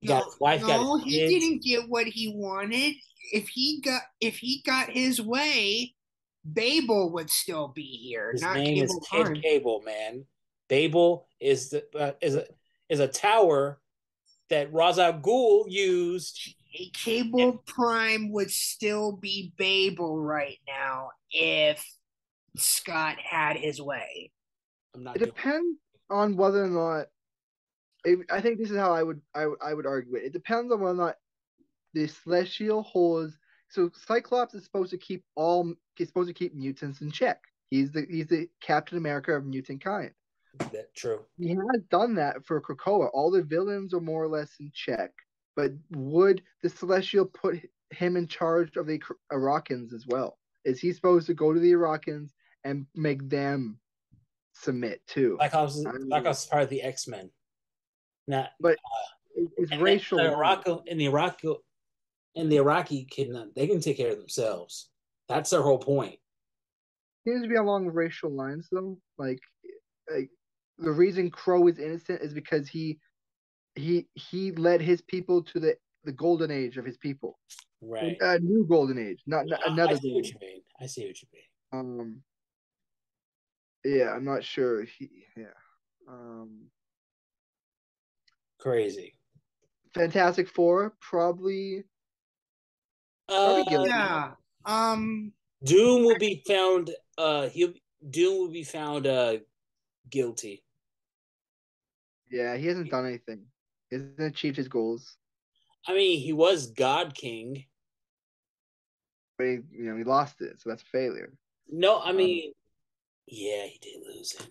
A: He got his wife.
C: no,
A: got his
C: he
A: kids.
C: didn't get what he wanted. If he got if he got his way, Babel would still be here.
A: His
C: not
A: name
C: Cable
A: is Kid
C: Karn.
A: Cable, man. Babel is the uh, is a is a tower that Ra's al Ghul used.
C: Cable Prime would still be Babel right now if Scott had his way.
A: I'm not
B: It
A: doing
B: depends on whether or not. It, I think this is how I would I, would- I would argue it. It depends on whether or not the Celestial holds. So Cyclops is supposed to keep all. He's supposed to keep mutants in check. He's the he's the Captain America of mutant kind.
A: that. True.
B: He has done that for Krakoa. All the villains are more or less in check. But would the Celestial put him in charge of the Kr- Iraqans as well? Is he supposed to go to the Iraqans and make them submit too?
A: Cyclops is,
B: I don't know.
A: Cyclops is part of the X Men. Now,
B: but
A: It's
B: racial.
A: The
B: lines.
A: Arakko and the Arakkii, and the Arakkii can they can take care of themselves. That's their whole point.
B: seems to be along racial lines though. Like, like the reason Kro is innocent is because he he he led his people to the the golden age of his people,
A: Right.
B: a new golden age, not, not
A: I
B: another.
A: see
B: golden
A: what
B: age.
A: you mean. I see what you mean.
B: Um, yeah, I'm not sure. He, yeah, um,
A: Crazy.
B: Fantastic Four probably.
A: Uh,
B: Probably guilty.
C: Yeah. Um
A: Doom will be found. Uh, he'll Doom will be found uh guilty.
B: Yeah, he hasn't done anything. He hasn't achieved his goals.
A: I mean, he was God King.
B: But he, you know, he lost it, so that's a failure.
A: No,
B: Um,
A: I mean, yeah, he did lose it.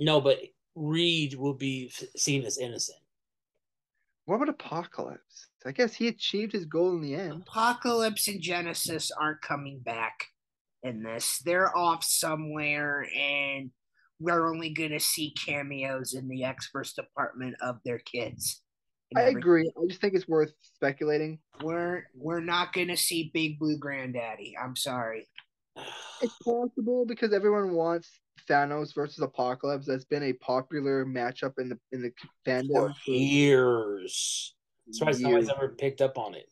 A: No, but Reed will be seen as innocent.
B: What about Apocalypse? I guess he achieved his goal in the end.
C: Apocalypse and Genesis aren't coming back in this. They're off somewhere and we're only gonna see cameos in the experts department of their kids. And
B: I
C: everything.
B: agree. I just think it's worth speculating.
C: We're we're not gonna see Big Blue Granddaddy. I'm sorry.
B: It's possible because everyone wants Thanos versus Apocalypse. That's been a popular matchup in the in the fandom for
A: years. Surprised nobody's
B: years.
A: ever picked up on it.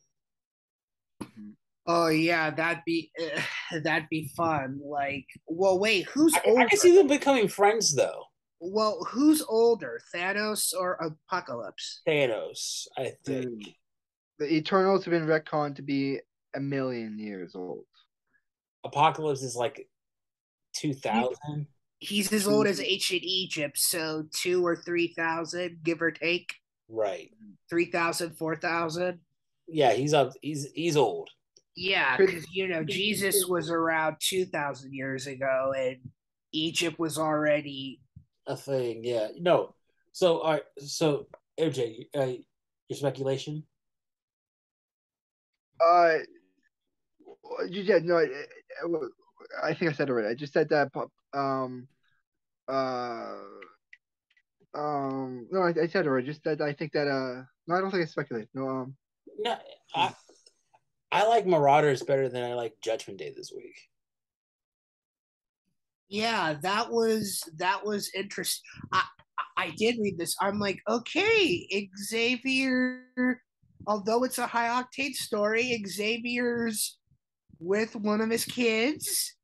A: Mm-hmm.
C: Oh yeah, that'd be <sighs> that'd be fun. Like, well, wait, who's
A: I, I can see them becoming friends though.
C: Well, who's older, Thanos or Apocalypse?
A: Thanos, I think.
B: Mm. The Eternals have been retconned to be a million years old.
A: Apocalypse is like two thousand.
C: He's as old as ancient Egypt, so two or three thousand, give or take.
A: Right.
C: 3,000, 4,000.
A: Yeah, he's up. He's he's old.
C: Yeah, because you know Jesus was around two thousand years ago, and Egypt was already.
A: A thing. Yeah. No. So all right. So MJ, uh, your speculation.
B: Uh, yeah, no, I, I think I said it already. I just said that. Um, uh, um, no, I, I said it already. Just that I think that. Uh, no, I don't think I speculated. No, um,
A: No, I I like Marauders better than I like Judgment Day this week.
C: Yeah, that was that was interesting. I I did read this. I'm like, okay, Xavier. Although it's a high octane story, Xavier's with one of his kids.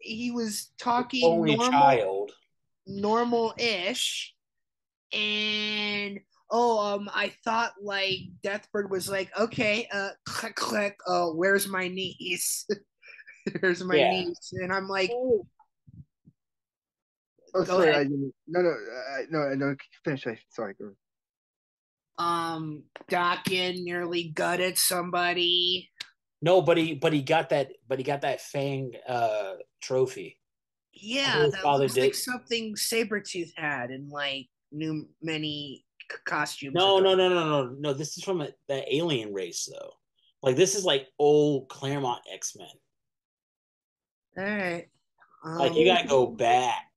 C: He was talking
A: Only
C: normal,
A: child.
C: normal-ish, and oh, um, I thought like Deathbird was like, okay, uh, click, click. Uh, where's my niece? <laughs> Where's my
A: Yeah.
C: niece? And I'm like,
B: oh,
C: Go
B: sorry,
C: ahead.
B: I didn't. No, no, I, no, no. Finish. I, sorry. Go.
C: um, Daken nearly gutted somebody.
A: No, but he but he got that but he got that Fang uh trophy.
C: Yeah,
A: his
C: that
A: father
C: looks like
A: did-
C: something Sabretooth had in like new many c- costumes.
A: No, no, no, no, no, no. This is from a, the alien race though. Like this is like old Claremont X Men.
C: All right.
A: Like
C: Um,
A: you gotta go back.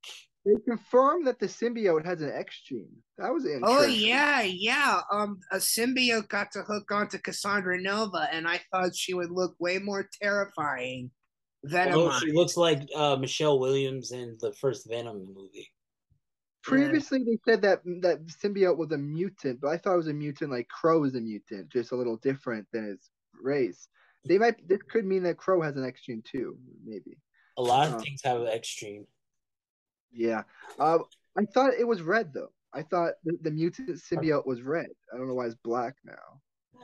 B: They confirmed that the symbiote has an X gene. That was interesting.
C: Oh yeah, yeah. Um, a symbiote got to hook onto Cassandra Nova, and I thought she would look way more terrifying.
A: Although
C: Venom.
A: she looks like uh, Michelle Williams in the first Venom movie.
B: Previously, they said that that symbiote was a mutant, but I thought it was a mutant like Kro is a mutant, just a little different than his race. They might. This could mean that Kro has an X gene too, maybe.
A: A lot of
B: Oh.
A: things have an X gene.
B: Yeah. Uh, I thought it was red though. I thought the, the mutant symbiote was red. I don't know why it's black now.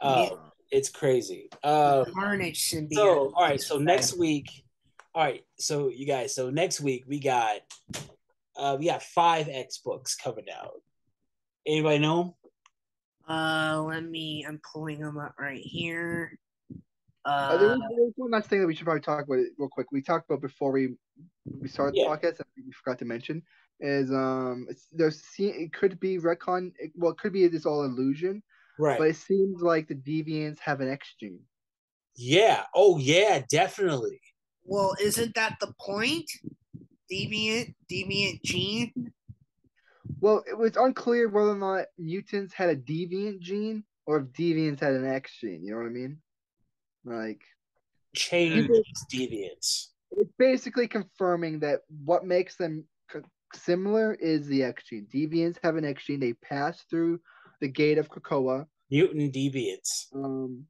A: Uh,
C: Yeah.
A: It's crazy. Um,
C: Carnage symbiote.
A: So, all right. So next week, all right. So you guys, so next week we got, uh, we got five X books coming out. Anybody know?
C: Uh, let me. I'm pulling them up right here.
B: Uh, there,
C: Uh,
B: was, one last thing that we should probably talk about real quick. We talked about before we we started the
A: Yeah.
B: podcast. I think we forgot to mention is um it's, there's se- it could be retcon. It, well, it could be this all illusion,
A: Right.
B: but it seems like the deviants have an X gene.
A: yeah. Oh yeah. Definitely.
C: well, isn't that the point? Deviant, deviant gene.
B: Well, it was unclear whether or not mutants had a deviant gene or if deviants had an X gene. You know what I mean? Like
A: Change
B: People-
A: deviants.
B: it's basically confirming that what makes them c- similar is the X gene. Deviants have an X gene. They pass through the gate of Krakoa.
A: Mutant deviants.
B: Um,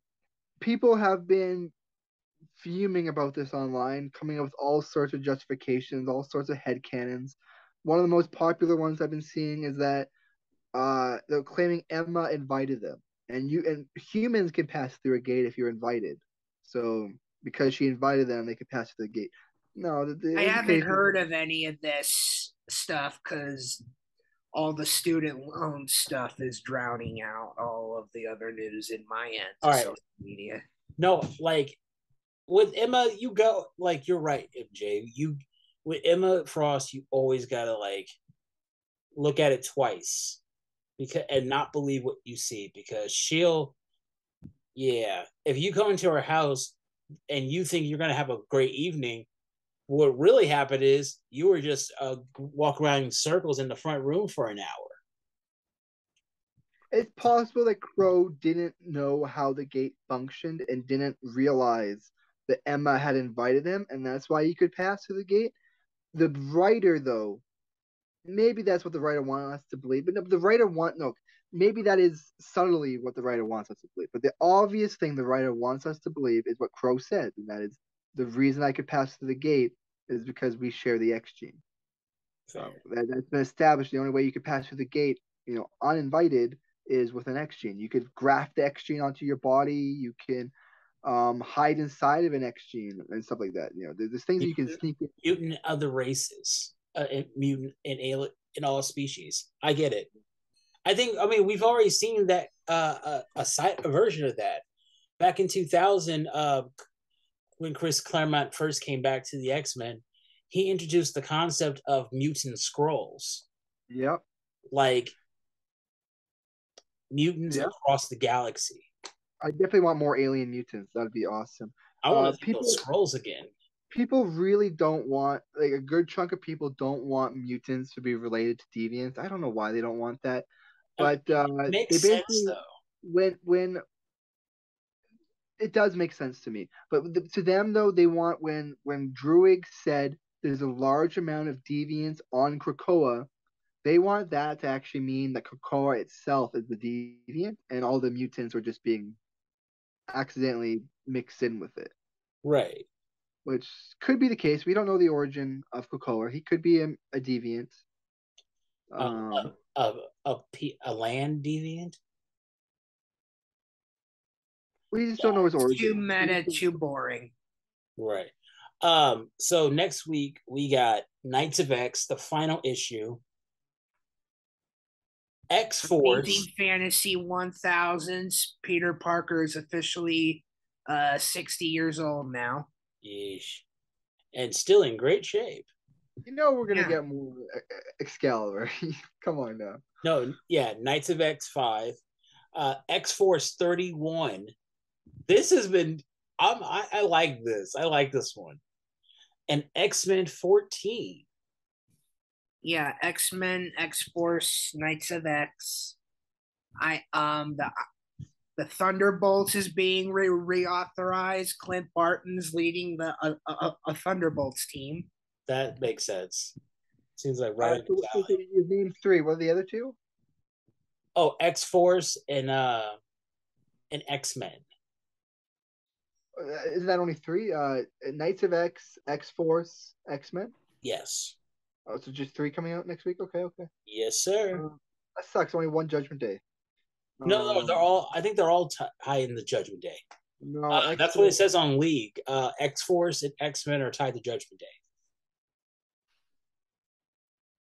B: people have been fuming about this online, coming up with all sorts of justifications, all sorts of head headcanons. One of the most popular ones I've been seeing is that uh, they're claiming Emma invited them, and you and humans can pass through a gate if you're invited. So because she invited them, they could pass through the gate. No, the, the
C: I haven't heard of any of this stuff because all the student loan stuff is drowning out all of the other news in my end
A: All
C: of
A: right.
C: social media.
A: No, like with Emma, you go like you're right, MJ. You with Emma Frost, you always gotta like look at it twice because and not believe what you see because she'll yeah. If you come into her house and you think you're gonna have a great evening, what really happened is you were just uh, walk around in circles in the front room for an hour.
B: It's possible that Kro didn't know how the gate functioned and didn't realize that Emma had invited him, and that's why he could pass through the gate. The writer, though, maybe that's what the writer wants us to believe, but no, the writer want no, maybe that is subtly what the writer wants us to believe. But the obvious thing the writer wants us to believe is what Kro said, and that is the reason I could pass through the gate is because we share the X gene. So that, that's been established. The only way you could pass through the gate, you know, uninvited, is with an X gene. You could graft the X gene onto your body. You can um, hide inside of an X gene and stuff like that. You know, there's, there's things you can sneak in.
A: mutant other races, uh, in mutant in alien in all species. I get it. I think. I mean, we've already seen that uh, a, a side a version of that back in two thousand. Uh, when Chris Claremont first came back to the X Men, he introduced the concept of mutant Skrulls,
B: Yep.
A: like mutants
B: Yeah.
A: across the galaxy.
B: I definitely want more alien mutants. That'd be awesome.
A: I want
B: Uh, people-
A: Skrulls again.
B: People really don't want like a good chunk of people don't want mutants to be related to deviants. I don't know why they don't want that, but uh, they
A: sense
B: basically
A: though.
B: when when it does make sense to me. But the, to them though, they want when when Druig said there's a large amount of deviants on Krakoa, they want that to actually mean that Krakoa itself is the deviant, and all the mutants are just being accidentally mixed in with it,
A: Right.
B: Which could be the case. We don't know the origin of Krakoa. He could be a, a deviant.
A: Um, a, a, a, a land deviant.
B: we just don't know his origin.
C: Too
B: We
C: meta, too boring.
A: Right. Um, so next week we got Knights of X, the final issue. X Force.
C: Amazing Fantasy 1000s. Peter Parker is officially uh 60 years old now.
A: Yeesh. And still in great shape.
B: You know we're gonna
C: Yeah.
B: get more Excalibur. <laughs> Come on now.
A: No, yeah, Knights of X five, uh, X Force thirty one. This has been. I'm. I, I like this. I like this one. And X Men fourteen.
C: Yeah, X-Men, X-Force, Knights of X. I um the the Thunderbolts is being re- reauthorized. Clint Barton's leading the a, a, a Thunderbolts team.
A: That makes sense. Seems like
B: Uh,
A: right.
B: so, so, so you named three. What are the other two?
A: oh, X Force and uh, and X Men.
B: Uh, Isn't that only three? Uh, Knights of X, X Force, X Men.
A: Yes.
B: Oh, so just three coming out next week. Okay, okay.
A: Yes, sir.
B: Uh, that sucks. Only one Judgment Day.
A: No, no,
B: Um,
A: they're all. I think they're all t- high in the Judgment Day.
B: No,
A: Uh, that's what it says on League. Uh, X Force and X Men are tied to Judgment Day.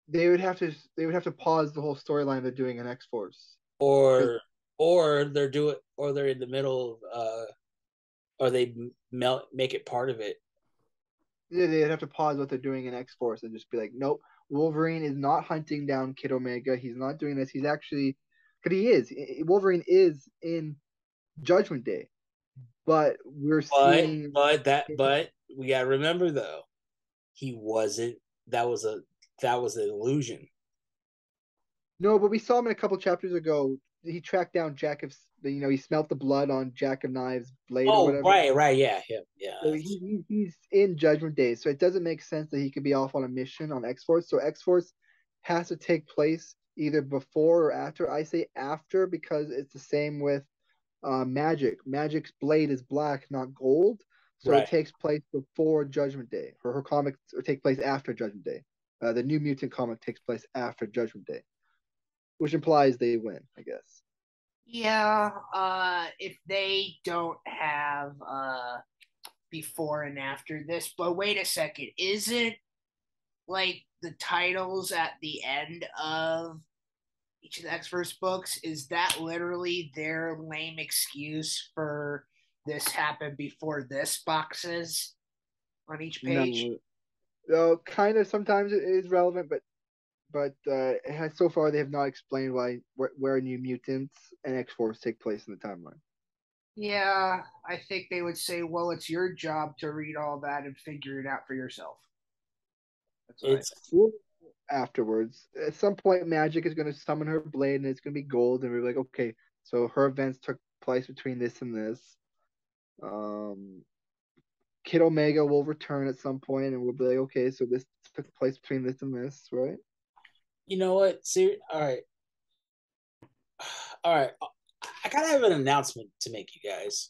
B: They would have to. They would have to pause the whole storyline they're doing in X Force.
A: or or they're doing or they're in the middle of uh or they melt make it part of it
B: Yeah, they'd have to pause what they're doing in X Force and just be like, nope, Wolverine is not hunting down Kid Omega. He's not doing this. He's actually, because he is. I- I- Wolverine is in Judgment Day, but we're
A: but
B: seeing.
A: but that but we gotta remember though he wasn't that was a that was an illusion
B: No, but we saw him in a couple chapters ago. He tracked down Jack of, you know, he smelt the blood on Jack of Knives' blade or
A: oh
B: whatever.
A: right right yeah him yeah
B: So he, he, he's in Judgment Day, so it doesn't make sense that he could be off on a mission on X Force. So X Force has to take place either before or after. I say after because it's the same with uh, Magik. Magik's blade is black, not gold, so
A: Right.
B: it takes place before Judgment Day. Her her comics take place after Judgment Day. Uh, the New Mutant comic takes place after Judgment Day, which implies they win, I guess.
C: Yeah, uh, if they don't have uh before and after this, but wait a second, isn't like the titles at the end of each of the X-Verse books, is that literally their lame excuse for this happened before this boxes on each page?
B: No, no, kind of. Sometimes it is relevant, but but uh, it has, so far they have not explained why where, where New Mutants and X Force take place in the timeline.
C: Yeah, I think they would say, well, it's your job to read all that and figure it out for yourself. That's
A: it's
B: We'll- Afterwards, at some point, Magik is going to summon her blade, and it's going to be gold, and we're like, okay, so her events took place between this and this. Um, Kid Omega will return at some point, and we'll be like, okay, so this took place between this and this, right?
A: you know what? See all right. All right i gotta have an announcement to make you guys.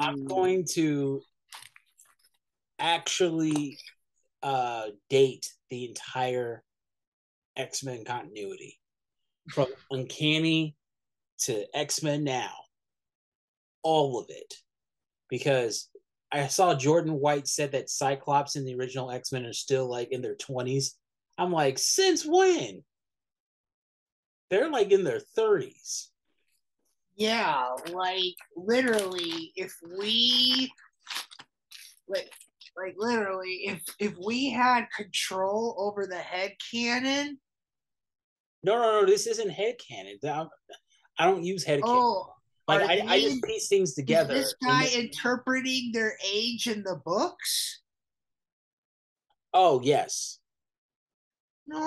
A: I'm going to actually uh date the entire x-men continuity. From uncanny to x-men now all of it. Because i saw jordan white said that cyclops and the original x-men are still like in their 20s i'm like since when? They're like in their 30s
C: Yeah, like literally, if we like like literally, if if we had control over the head canon,
A: no no no this isn't head canon. i don't use head canon
C: oh
A: Like I, I just piece things together.
C: Is this guy
A: then-
C: interpreting their age in the books?
A: oh yes,
C: No,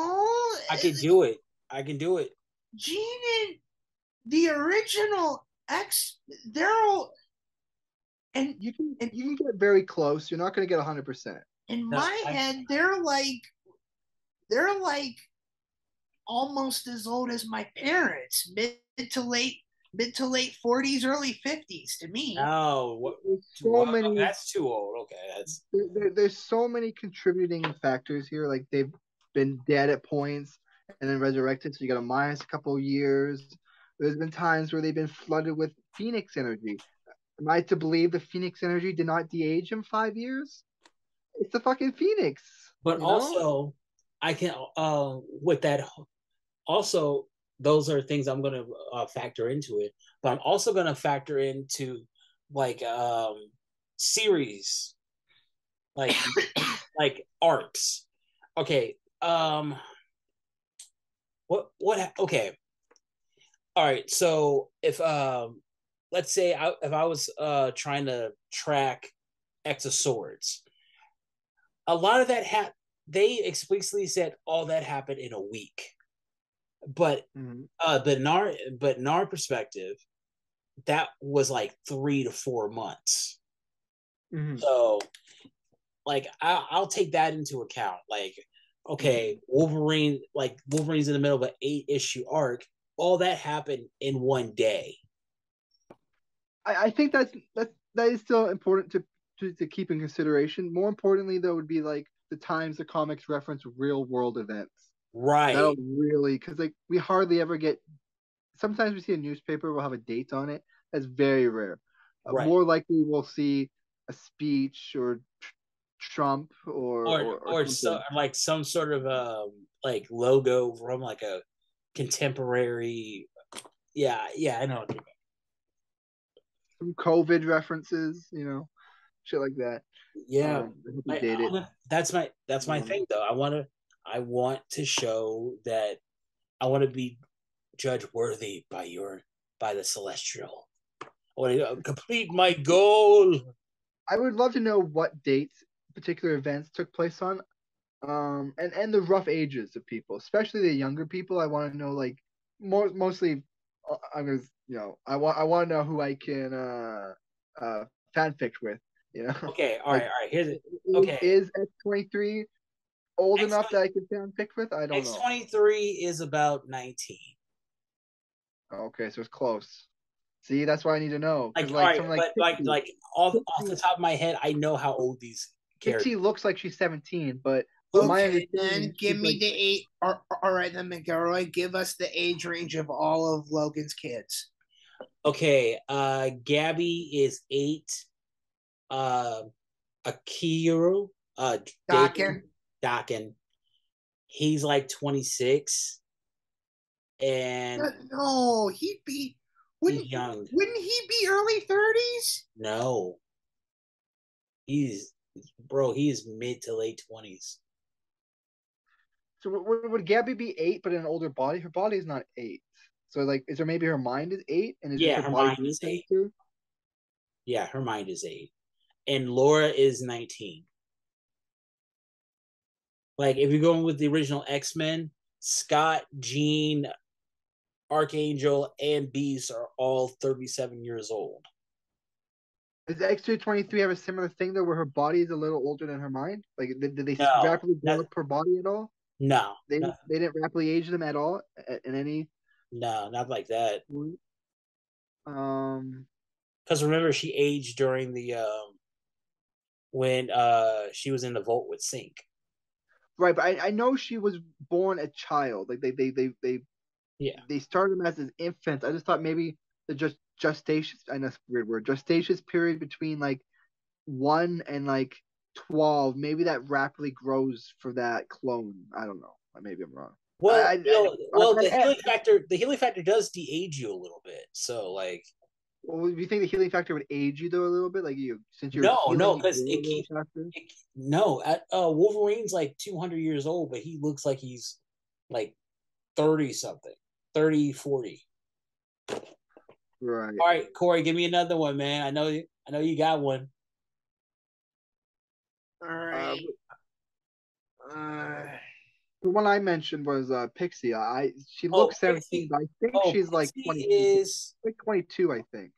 A: I can do it. I can do it.
C: Gene and the original X, they're all. And
B: You can and you can get very close. You're not going to get 100. percent
C: in
A: No,
C: my
A: I-
C: head, they're like, they're like almost as old as my parents, mid to late, mid to late forties, early fifties to me.
A: Oh, what,
B: There's so
A: wow,
B: many.
A: that's too old. Okay, that's
B: there, there- there's so many contributing factors here. Like they've been dead at points and then resurrected, so you got a minus a couple of years. There's been times where they've been flooded with phoenix energy. Am I to believe the phoenix energy did not de-age him five years? It's the fucking phoenix.
A: but
B: you know?
A: also I can uh with that also those are things I'm going to uh, factor into it, but I'm also going to factor into like um series like <coughs> like arcs. Okay, um what what okay. All right, so if um let's say I, if I was uh trying to track X of Swords, a lot of that ha- they explicitly said all that happened in a week. But
B: Mhm.
A: uh but in our but in our perspective, that was like three to four months.
B: Mhm.
A: So like I I'll take that into account. Like, okay, Wolverine, like Wolverine's in the middle of an eight issue arc. All that happened in one day.
B: I, I think that's that that is still important to, to to keep in consideration. More importantly, though, would be like the times the comics reference real world events.
A: Right.
B: That'll really because like we hardly ever get. Sometimes we see a newspaper will have a date on it. That's very rare. Uh,
A: Right.
B: More likely, we'll see a speech or tr- Trump or
A: or
B: or,
A: or, so, like some sort of um like logo from like a contemporary yeah yeah i know what you mean.
B: Some COVID references. You know, shit like that.
A: yeah
B: Um, I
A: I-
B: date
A: I
B: it.
A: wanna- that's my that's my
B: Um,
A: thing though i want to i want to show that i want to be judged worthy by your by the celestial i want to complete my goal
B: I would love to know what dates particular events took place on, um, and and the rough ages of people, especially the younger people. I want to know like more mostly. Uh, I'm gonna you know I want I want to know who I can uh uh fanfic with. You know,
A: okay all right
B: Like-
A: all right here's it. okay.
B: is X twenty three old
A: X-
B: enough that I can fanfic with? I don't know.
A: x23 is about 19
B: Okay, so it's close. See, that's why I need to know.
A: like, all right,
B: someone
A: but like like off, off the top of my head i know how old these
B: Pixie looks like she's seventeen, but my
C: Okay, then
B: understanding,
C: give me
B: like-
C: the eight. All all right, then McElroy, give us the age range of all of Logan's kids.
A: Okay, uh Gabby is eight. Uh Akihiro, uh
C: Daken,
A: Daken. He's like 26. And
C: no, he'd be. Wouldn't
A: he's young.
C: wouldn't he be early thirties?
A: No. He's bro, he's mid to late 20s.
B: So would- would, Gabby be eight, but in an older body? Her body is not eight. So like, is there maybe her mind is eight, and is
A: Yeah,
B: just
A: her mind is eight.
B: too?
A: Yeah, her mind is eight. And Laura is 19. Like if you're going with the original X-Men, Scott, Jean, Archangel, and Beast are all 37 years old.
B: Does X two twenty three have a similar thing though, where her body is a little older than her mind? Like, did, did they
A: No,
B: rapidly develop her body at all?
A: No,
B: They
A: no,
B: they didn't rapidly age them at all in any.
A: no, not like that.
B: Um,
A: Because remember, she aged during the um when uh she was in the vault with Synch.
B: right, but I, I know she was born a child. Like they they they they
A: Yeah.
B: they started them as an infant. I just thought maybe the just gestation. I know it's a weird word. gestation period between like one and like twelve. Maybe that rapidly grows for that clone. I don't know. Maybe I'm wrong.
A: Well,
B: I- I-
A: know,
B: I-
A: well, the healing factor, the healing factor does de-age you a little bit. So, like,
B: Well, do you think the healing factor would age you though a little bit? Like you, since you're
A: No, no,
B: you
A: 'cause
B: grow
A: it keeps- it- no, at, uh, Wolverine's like 200 years old, but he looks like he's like 30 something, 30, 40.
B: Right.
A: All right, Corey, give me another one, man. I know you. I know you got one.
C: All right. Uh,
B: The one I mentioned was uh Pixie. I she
A: Oh,
B: looks 17, but I think
A: Oh,
B: she's like
A: Pixie
B: 20,
A: is
B: like 22, I think.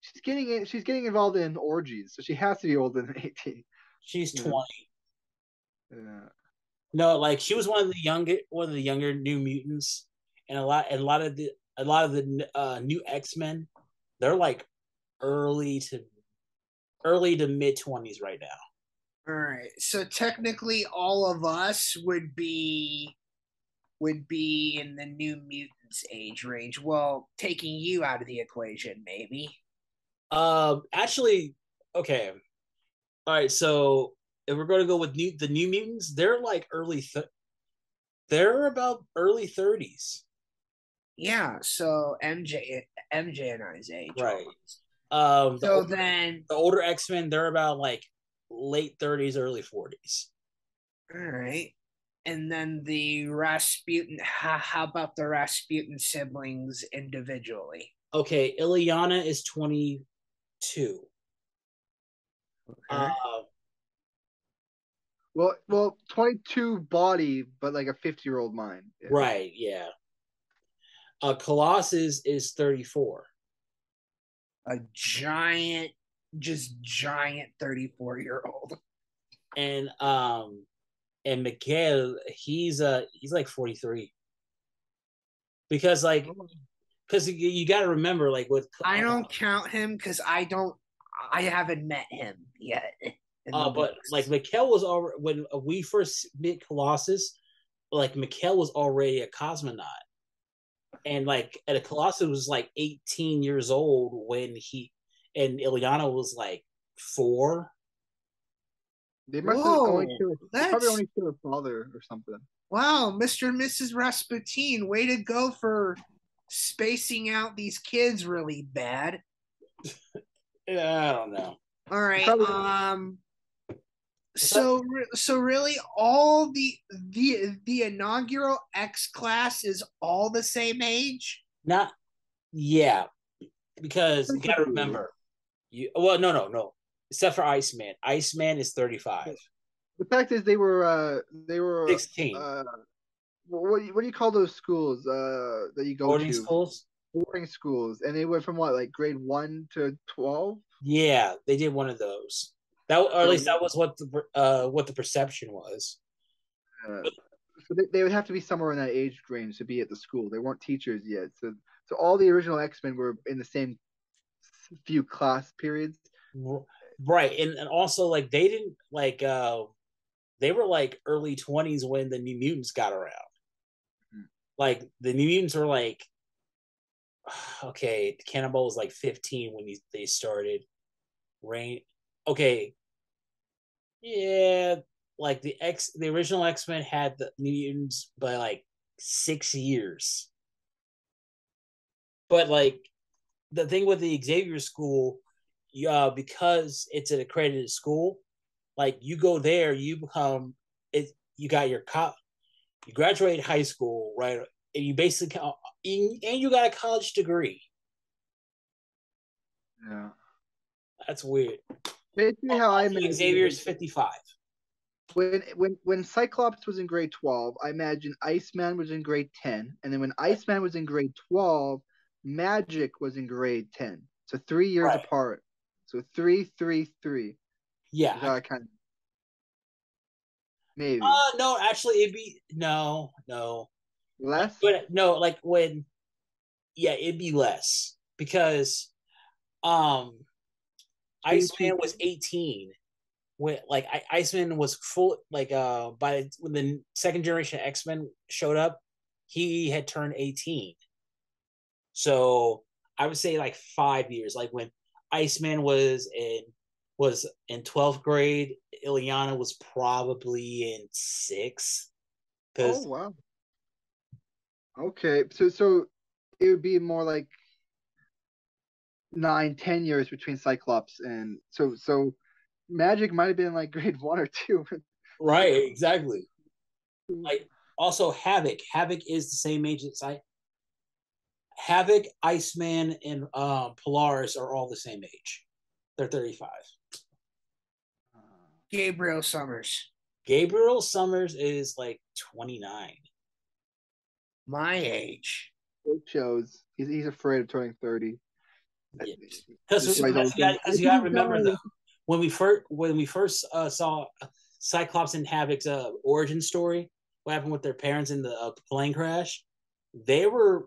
B: She's getting in, she's getting involved in orgies, so she has to be older than <laughs> 18.
A: she's
B: Yeah.
A: twenty.
B: Yeah.
A: No, like she was one of the younger one of the younger New Mutants, and a lot and a lot of the a lot of the uh, new X Men, they're like early to early to mid twenties right now.
C: All right. So technically, all of us would be would be in the New Mutants age range. Well, taking you out of the equation, maybe.
A: Um, actually, okay, all right. So if we're going to go with new the New Mutants, they're like early. Th- they're about early thirties,
C: Yeah. So MJ, MJ and I's age.
A: right? Um, the,
C: So
A: older,
C: then,
A: the older X Men, they're about like late thirties, early forties.
C: all right. And then the Rasputin. How, how about the Rasputin siblings individually?
A: Okay, Illyana is twenty two.
C: Okay.
A: Uh,
B: Well, well, 22 body, but like a 50 year old mind. Yeah.
A: right, yeah. Uh, Colossus is thirty four.
C: a giant, just giant 34 year old.
A: and um and Mikhail, he's uh he's like 43 because like because you, you got to remember like with
C: I don't count him because I don't, I haven't met him yet.
A: uh but
C: books.
A: like Mikhail was already when we first met Colossus like Mikhail was already a cosmonaut and like at a Colossus was like 18 years old when he and Illyana was like four
B: They must have
C: Whoa,
B: only killed, probably only killed her father or something.
C: wow, Mr. and Mrs. Rasputin, way to go for spacing out these kids really bad. <laughs>
A: Yeah, I don't know
C: All right.
B: Probably-
C: Um. So so really, all the the the inaugural X class is all the same age.
A: Not yeah, because you got to remember, you well no no no, except for Iceman. Iceman is 35,
B: The fact is, they were uh they were
A: 16.
B: uh what do you, what do you call those schools uh that you go
A: boarding
B: to
A: schools.
B: boarding schools and they went from what like grade one to twelve.
A: Yeah, they did one of those. That or at least that was what the uh what the perception was.
B: Uh, so they, they would have to be somewhere in that age range to be at the school. They weren't teachers yet. So so all the original X Men were in the same few class periods.
A: Right, and and also like they didn't like uh they were like early 20s when the New Mutants got around.
B: Mhm.
A: Like the New Mutants were like <sighs> okay, Cannonball was like 15 when he, they started. Rain okay. Yeah, like the X the original X-Men had the mutants by like six years. But like the thing with the Xavier school, yeah, because it's an accredited school, like you go there, you become it. You got your cop, you graduate high school, right? And you basically uh, and you got a college degree.
B: Yeah.
A: That's weird.
B: Basically, how I
A: Also,
B: imagine
A: Xavier's
B: it,
A: fifty five.
B: when when when Cyclops was in grade twelve, I imagine Iceman was in grade ten, and then when Iceman was in grade twelve, Magik was in grade ten. So three years
A: Right.
B: apart. So three, three, three.
A: Yeah.
B: I kind of maybe
A: Uh no, actually it'd be no, no.
B: less.
A: But no, like when yeah, it'd be less because um Iceman was 18 when like I, Iceman was full like uh by when the second generation X-Men showed up, he had turned 18. So I would say like 5 years like when Iceman was in was in 12th grade, Illyana was probably in 6th cuz
B: Oh wow. Okay, so so it would be more like nine, ten years between Cyclops and so so Magik might have been like <laughs> grade one or two.
A: Right, exactly. <laughs> Like also Havoc. Havoc is the same age as I. Havoc, Iceman, and uh, Polaris are all the same age. They're 35.
C: Gabriel Summers.
A: Gabriel Summers is like 29.
C: My age.
B: It shows he's he's afraid of turning thirty.
A: Because
B: That's
A: you,
B: why I
A: got to remember though, when we first when we first uh, saw Cyclops and Havoc's uh, origin story, what happened with their parents in the uh, plane crash, they were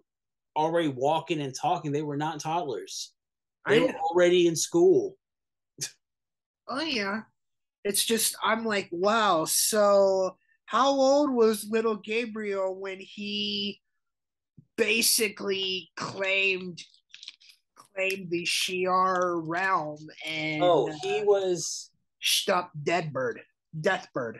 A: already walking and talking. They were not toddlers. They
C: I
A: were already in school.
C: Oh yeah. It's just I'm like, wow. So how old was little Gabriel when he basically claimed claimed the Shi'ar realm and
A: Oh,
C: uh,
A: he was
C: stuck Deadbird, Deathbird.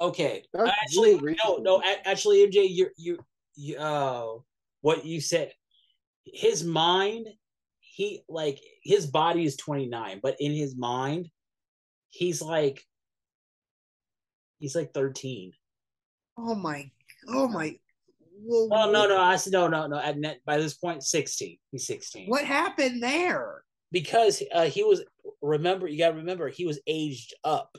A: okay.
B: That's
A: actually,
B: really
A: no, no. Actually, MJ, you're you, you, uh, what you said, his mind, he like his body is twenty nine, but in his mind, he's like, he's like thirteen.
C: Oh my oh my well,
A: Oh no, no, I said no, no, no. At net, by this point, sixteen. He's sixteen.
C: What happened there?
A: Because uh, he was. Remember, you got to remember, he was aged up.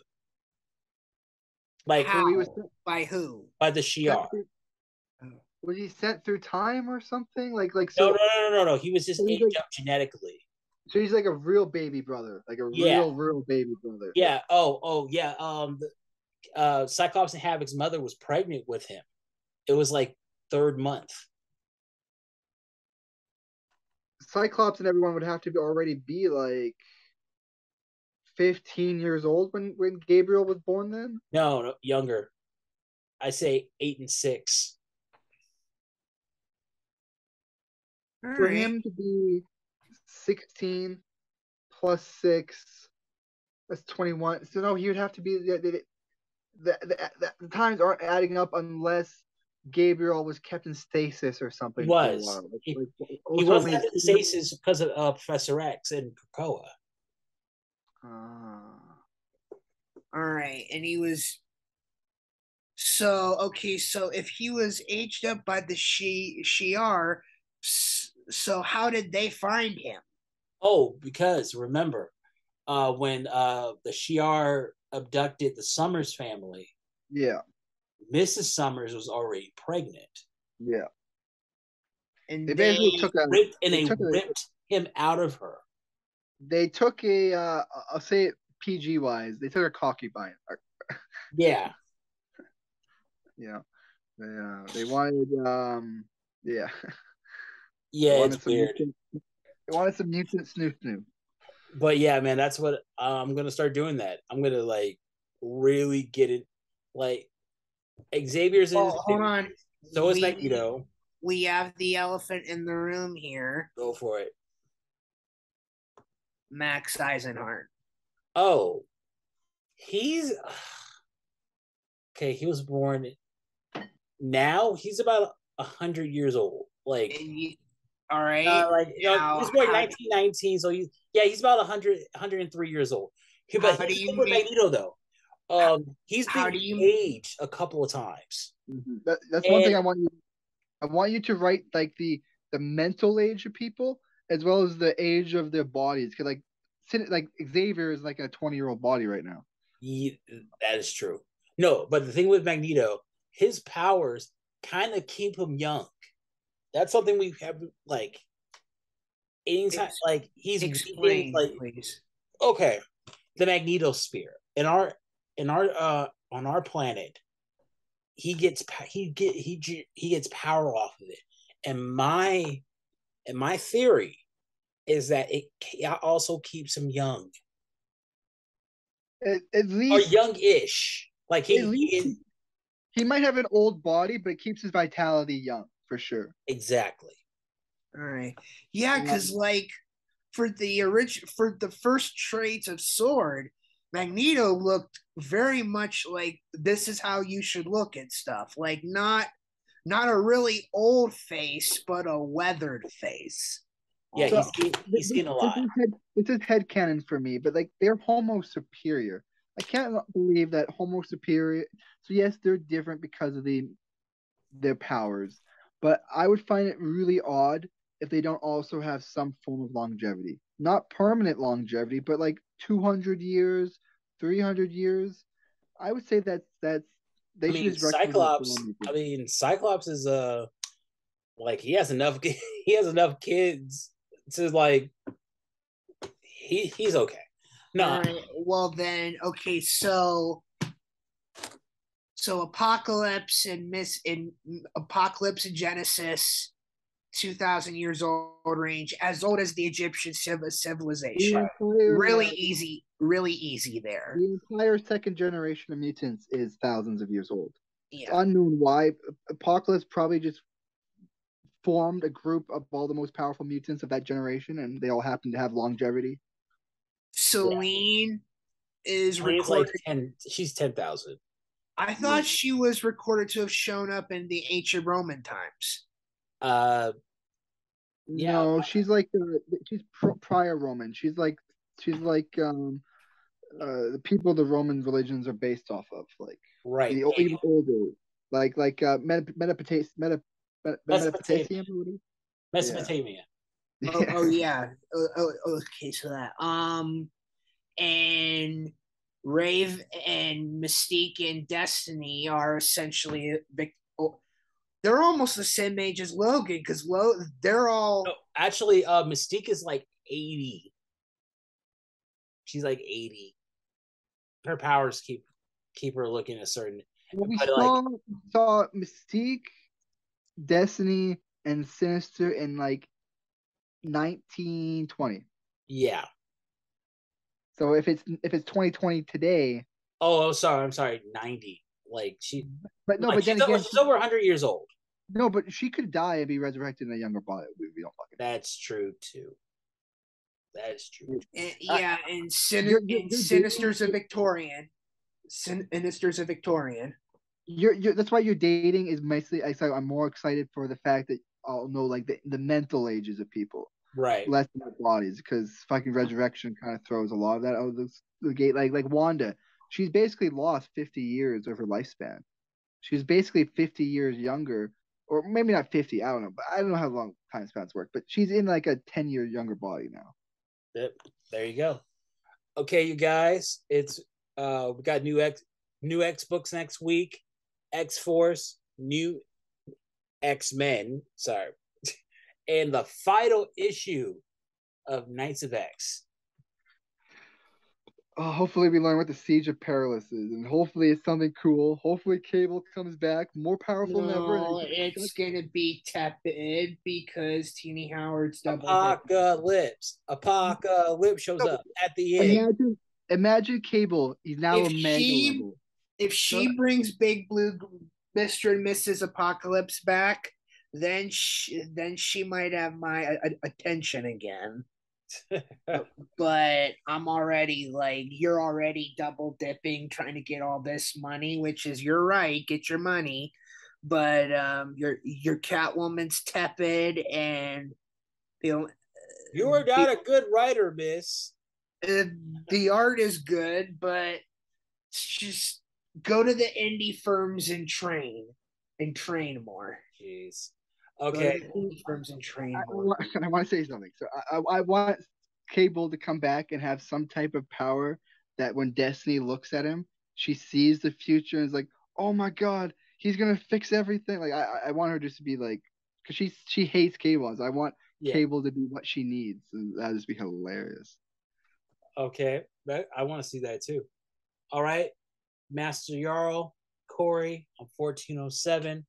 A: Like
C: How?
B: he was
C: By who?
A: by the Shi'ar.
B: Was he sent through time or something? Like like
A: No,
B: so.
A: no, no, no, no, no. He was just
B: So
A: aged
B: like-
A: up genetically.
B: So he's like a real baby brother, like a
A: Yeah.
B: real real baby brother.
A: Yeah. Oh, oh, yeah. Um, uh, Cyclops and Havoc's mother was pregnant with him. It was like third month.
B: Cyclops and everyone would have to be already be like fifteen years old when when Gabriel was born. Then
A: No, no, younger. I say eight and six.
C: All
B: for
C: right.
B: him to be sixteen plus six, that's twenty one. So no, he would have to be the the, the, the, times aren't adding up unless Gabriel was kept in stasis or something.
A: He was.
B: Like-
A: He-
B: like,
A: He was at stasis because of uh, Professor X and Krakoa.
B: Ah.
C: All right, and he was. So okay, so if he was aged up by the Shi Shi'ar, so how did they find him?
A: Oh, because remember, uh, when uh, the Shi'ar abducted the Summers family,
B: yeah,
A: Mrs. Summers was already pregnant.
B: yeah.
C: And
B: They
C: they,
B: basically took a
A: Ripped, and
B: they
A: they
B: took a-
A: ripped him out of her.
B: they took a uh, I'll say it PG wise. They took a concubine. Or-
A: Yeah. <laughs>
B: Yeah, they uh, they wanted um yeah. <laughs>
A: Yeah,
B: Wanted
A: it's weird.
B: Mutant, they wanted some mutant snoo snoo.
A: But yeah, man, that's what uh, I'm gonna start doing. That I'm gonna like really get it. Like Xavier's in.
C: Oh, hold on.
A: So is
C: We-
A: Magneto.
C: We have the elephant in the room here,
A: Go for it.
C: Max Eisenhart.
A: Oh, he's okay. He was born now. He's about a hundred years old. Like,
C: you, all right,
A: uh, like you
C: now,
A: he was born 1919, so he's yeah, he's about 100, 103 years old. He, but
C: How do you
A: with Magneto though. Um, he's
C: How
A: been
C: do you-
A: aged a couple of times.
B: That, that's one thing I want you. I want you to write like the the mental age of people as well as the age of their bodies. Cause like, like Xavier is like a twenty year old body right now.
A: Ye- that is true. No, but the thing with Magneto, his powers kind of keep him young. That's something we have like anytime
C: Ex-
A: like he's
C: explain,
A: like
C: please.
A: okay, the Magneto sphere in our in our uh on our planet, he gets he get he he gets power off of it, and my and my theory is that it also keeps him young
B: At, at
A: or
B: least
A: young-ish. Like he,
B: At
A: he
B: least-
A: is
B: he might have an old body, but it keeps his vitality young for sure.
A: exactly.
C: All right. Yeah, because like for the original for the first traits of Sword, Magneto looked very much like this is how you should look at stuff. Like not not a really old face, but a weathered face.
A: Yeah,
B: So-
A: he's he's seen a lot.
B: This is, head, this is headcanon for me, but like they're Homo superior. I can't believe that Homo superior. So yes, they're different because of the their powers, but I would find it really odd if they don't also have some form of longevity. Not permanent longevity, but like 200 years, 300 years. I would say that's that's they
A: I mean,
B: just
A: Cyclops. I mean, Cyclops is uh like he has enough. <laughs> He has enough kids to like. He he's okay. No,
C: All right. Well then, okay. So, so apocalypse and miss in apocalypse and Genesis, two thousand years old range, as old as the Egyptian civ- civilization.
B: entire,
C: Really easy, really easy there.
B: The entire second generation of mutants is thousands of years old.
C: Yeah.
B: Unknown why. Apocalypse probably just formed a group of all the most powerful mutants of that generation, and they all happen to have longevity.
C: Selene is
A: I
C: recorded.
A: like ten. She's ten thousand.
C: I thought she was recorded to have shown up in the ancient Roman times.
A: Uh, Yeah.
B: No, she's like uh, she's prior Roman. She's like she's like um uh the people the Roman religions are based off of, like
A: right.
B: the o- even older, like like uh Meta Metapotassium, Meta, Meta,
A: Mesopotamia.
B: Metapotassium or.
A: Mesopotamia.
C: oh, oh <laughs> yeah. Oh, oh, okay, so that. Um, and Rave and Mystique and Destiny are essentially big. Oh, they're almost the same age as Logan because Lo, they're all.
A: No, actually, uh, Mystique is like eighty. She's like eighty. Her powers keep keep her looking a certain.
B: Well, we
A: But, like-
B: saw saw Mystique, Destiny, and Sinister in like 1920.
A: Yeah.
B: So if it's if it's 2020 today,
A: Oh, oh, sorry. I'm sorry. Ninety. Like she.
B: but no,
A: like,
B: but then
A: she's, over,
B: again,
A: she's over hundred years old.
B: no, but she could die and be resurrected in a younger body. We, we don't fucking.
A: That's true too. That is true.
C: And, uh, yeah, and, Sin-
B: You're- you're-
C: and
B: you're
C: Sinister's a Victorian. Sin- Sinister's a Victorian.
B: You're, you're that's why your dating is mostly. I, I'm more excited for the fact that oh, I'll know like the, the mental ages of people,
A: Right.
B: less bodies, because fucking resurrection kind of throws a lot of that out of the, the gate. Like like Wanda, she's basically lost 50 years of her lifespan. She's basically 50 years younger, or maybe not 50. I don't know, but I don't know how long time spans work. But she's in like a 10 year younger body now.
A: Yep. There you go. Okay, you guys. It's uh we got new X new X books next week. X Force, new X Men, sorry. And the final issue of Knights of X.
B: Oh, hopefully we learn what the Siege of Perilous is, and hopefully it's something cool. Hopefully Cable comes back more powerful than ever.
C: No, it's gonna be tepid because Tini Howard's double. dipping.
A: Apocalypse. Apocalypse shows
B: No,
A: up at the end.
B: Imagine, imagine Cable. He's now
C: If
B: a man.
C: she- If she brings Big Blue Mister and Mrs. Apocalypse back, then she then she might have my attention again. <laughs> But I'm already like you're already double dipping, trying to get all this money, which is you're right, get your money. But um, your your Catwoman's tepid, and the
A: you are not a good writer, miss.
C: uh, the art is good, but just go to the indie firms and train and train more.
A: Jeez. Okay.
C: firms and train
B: I, <laughs> I want, to say something. So I, I, I want Cable to come back and have some type of power that when Destiny looks at him, she sees the future and is like, "Oh my God, he's gonna fix everything." Like I, I- want her just to be like, because she she hates Cable. So I want
A: Yeah.
B: Cable to be what she needs, and that'd just be hilarious.
A: Okay. That, I want to see that too. All right. Master Jarl, Corey on 1407.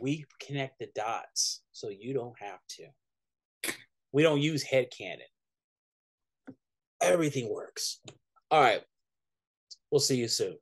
A: We connect the dots so you don't have to. We don't use head canon. Everything works. All right. We'll see you soon.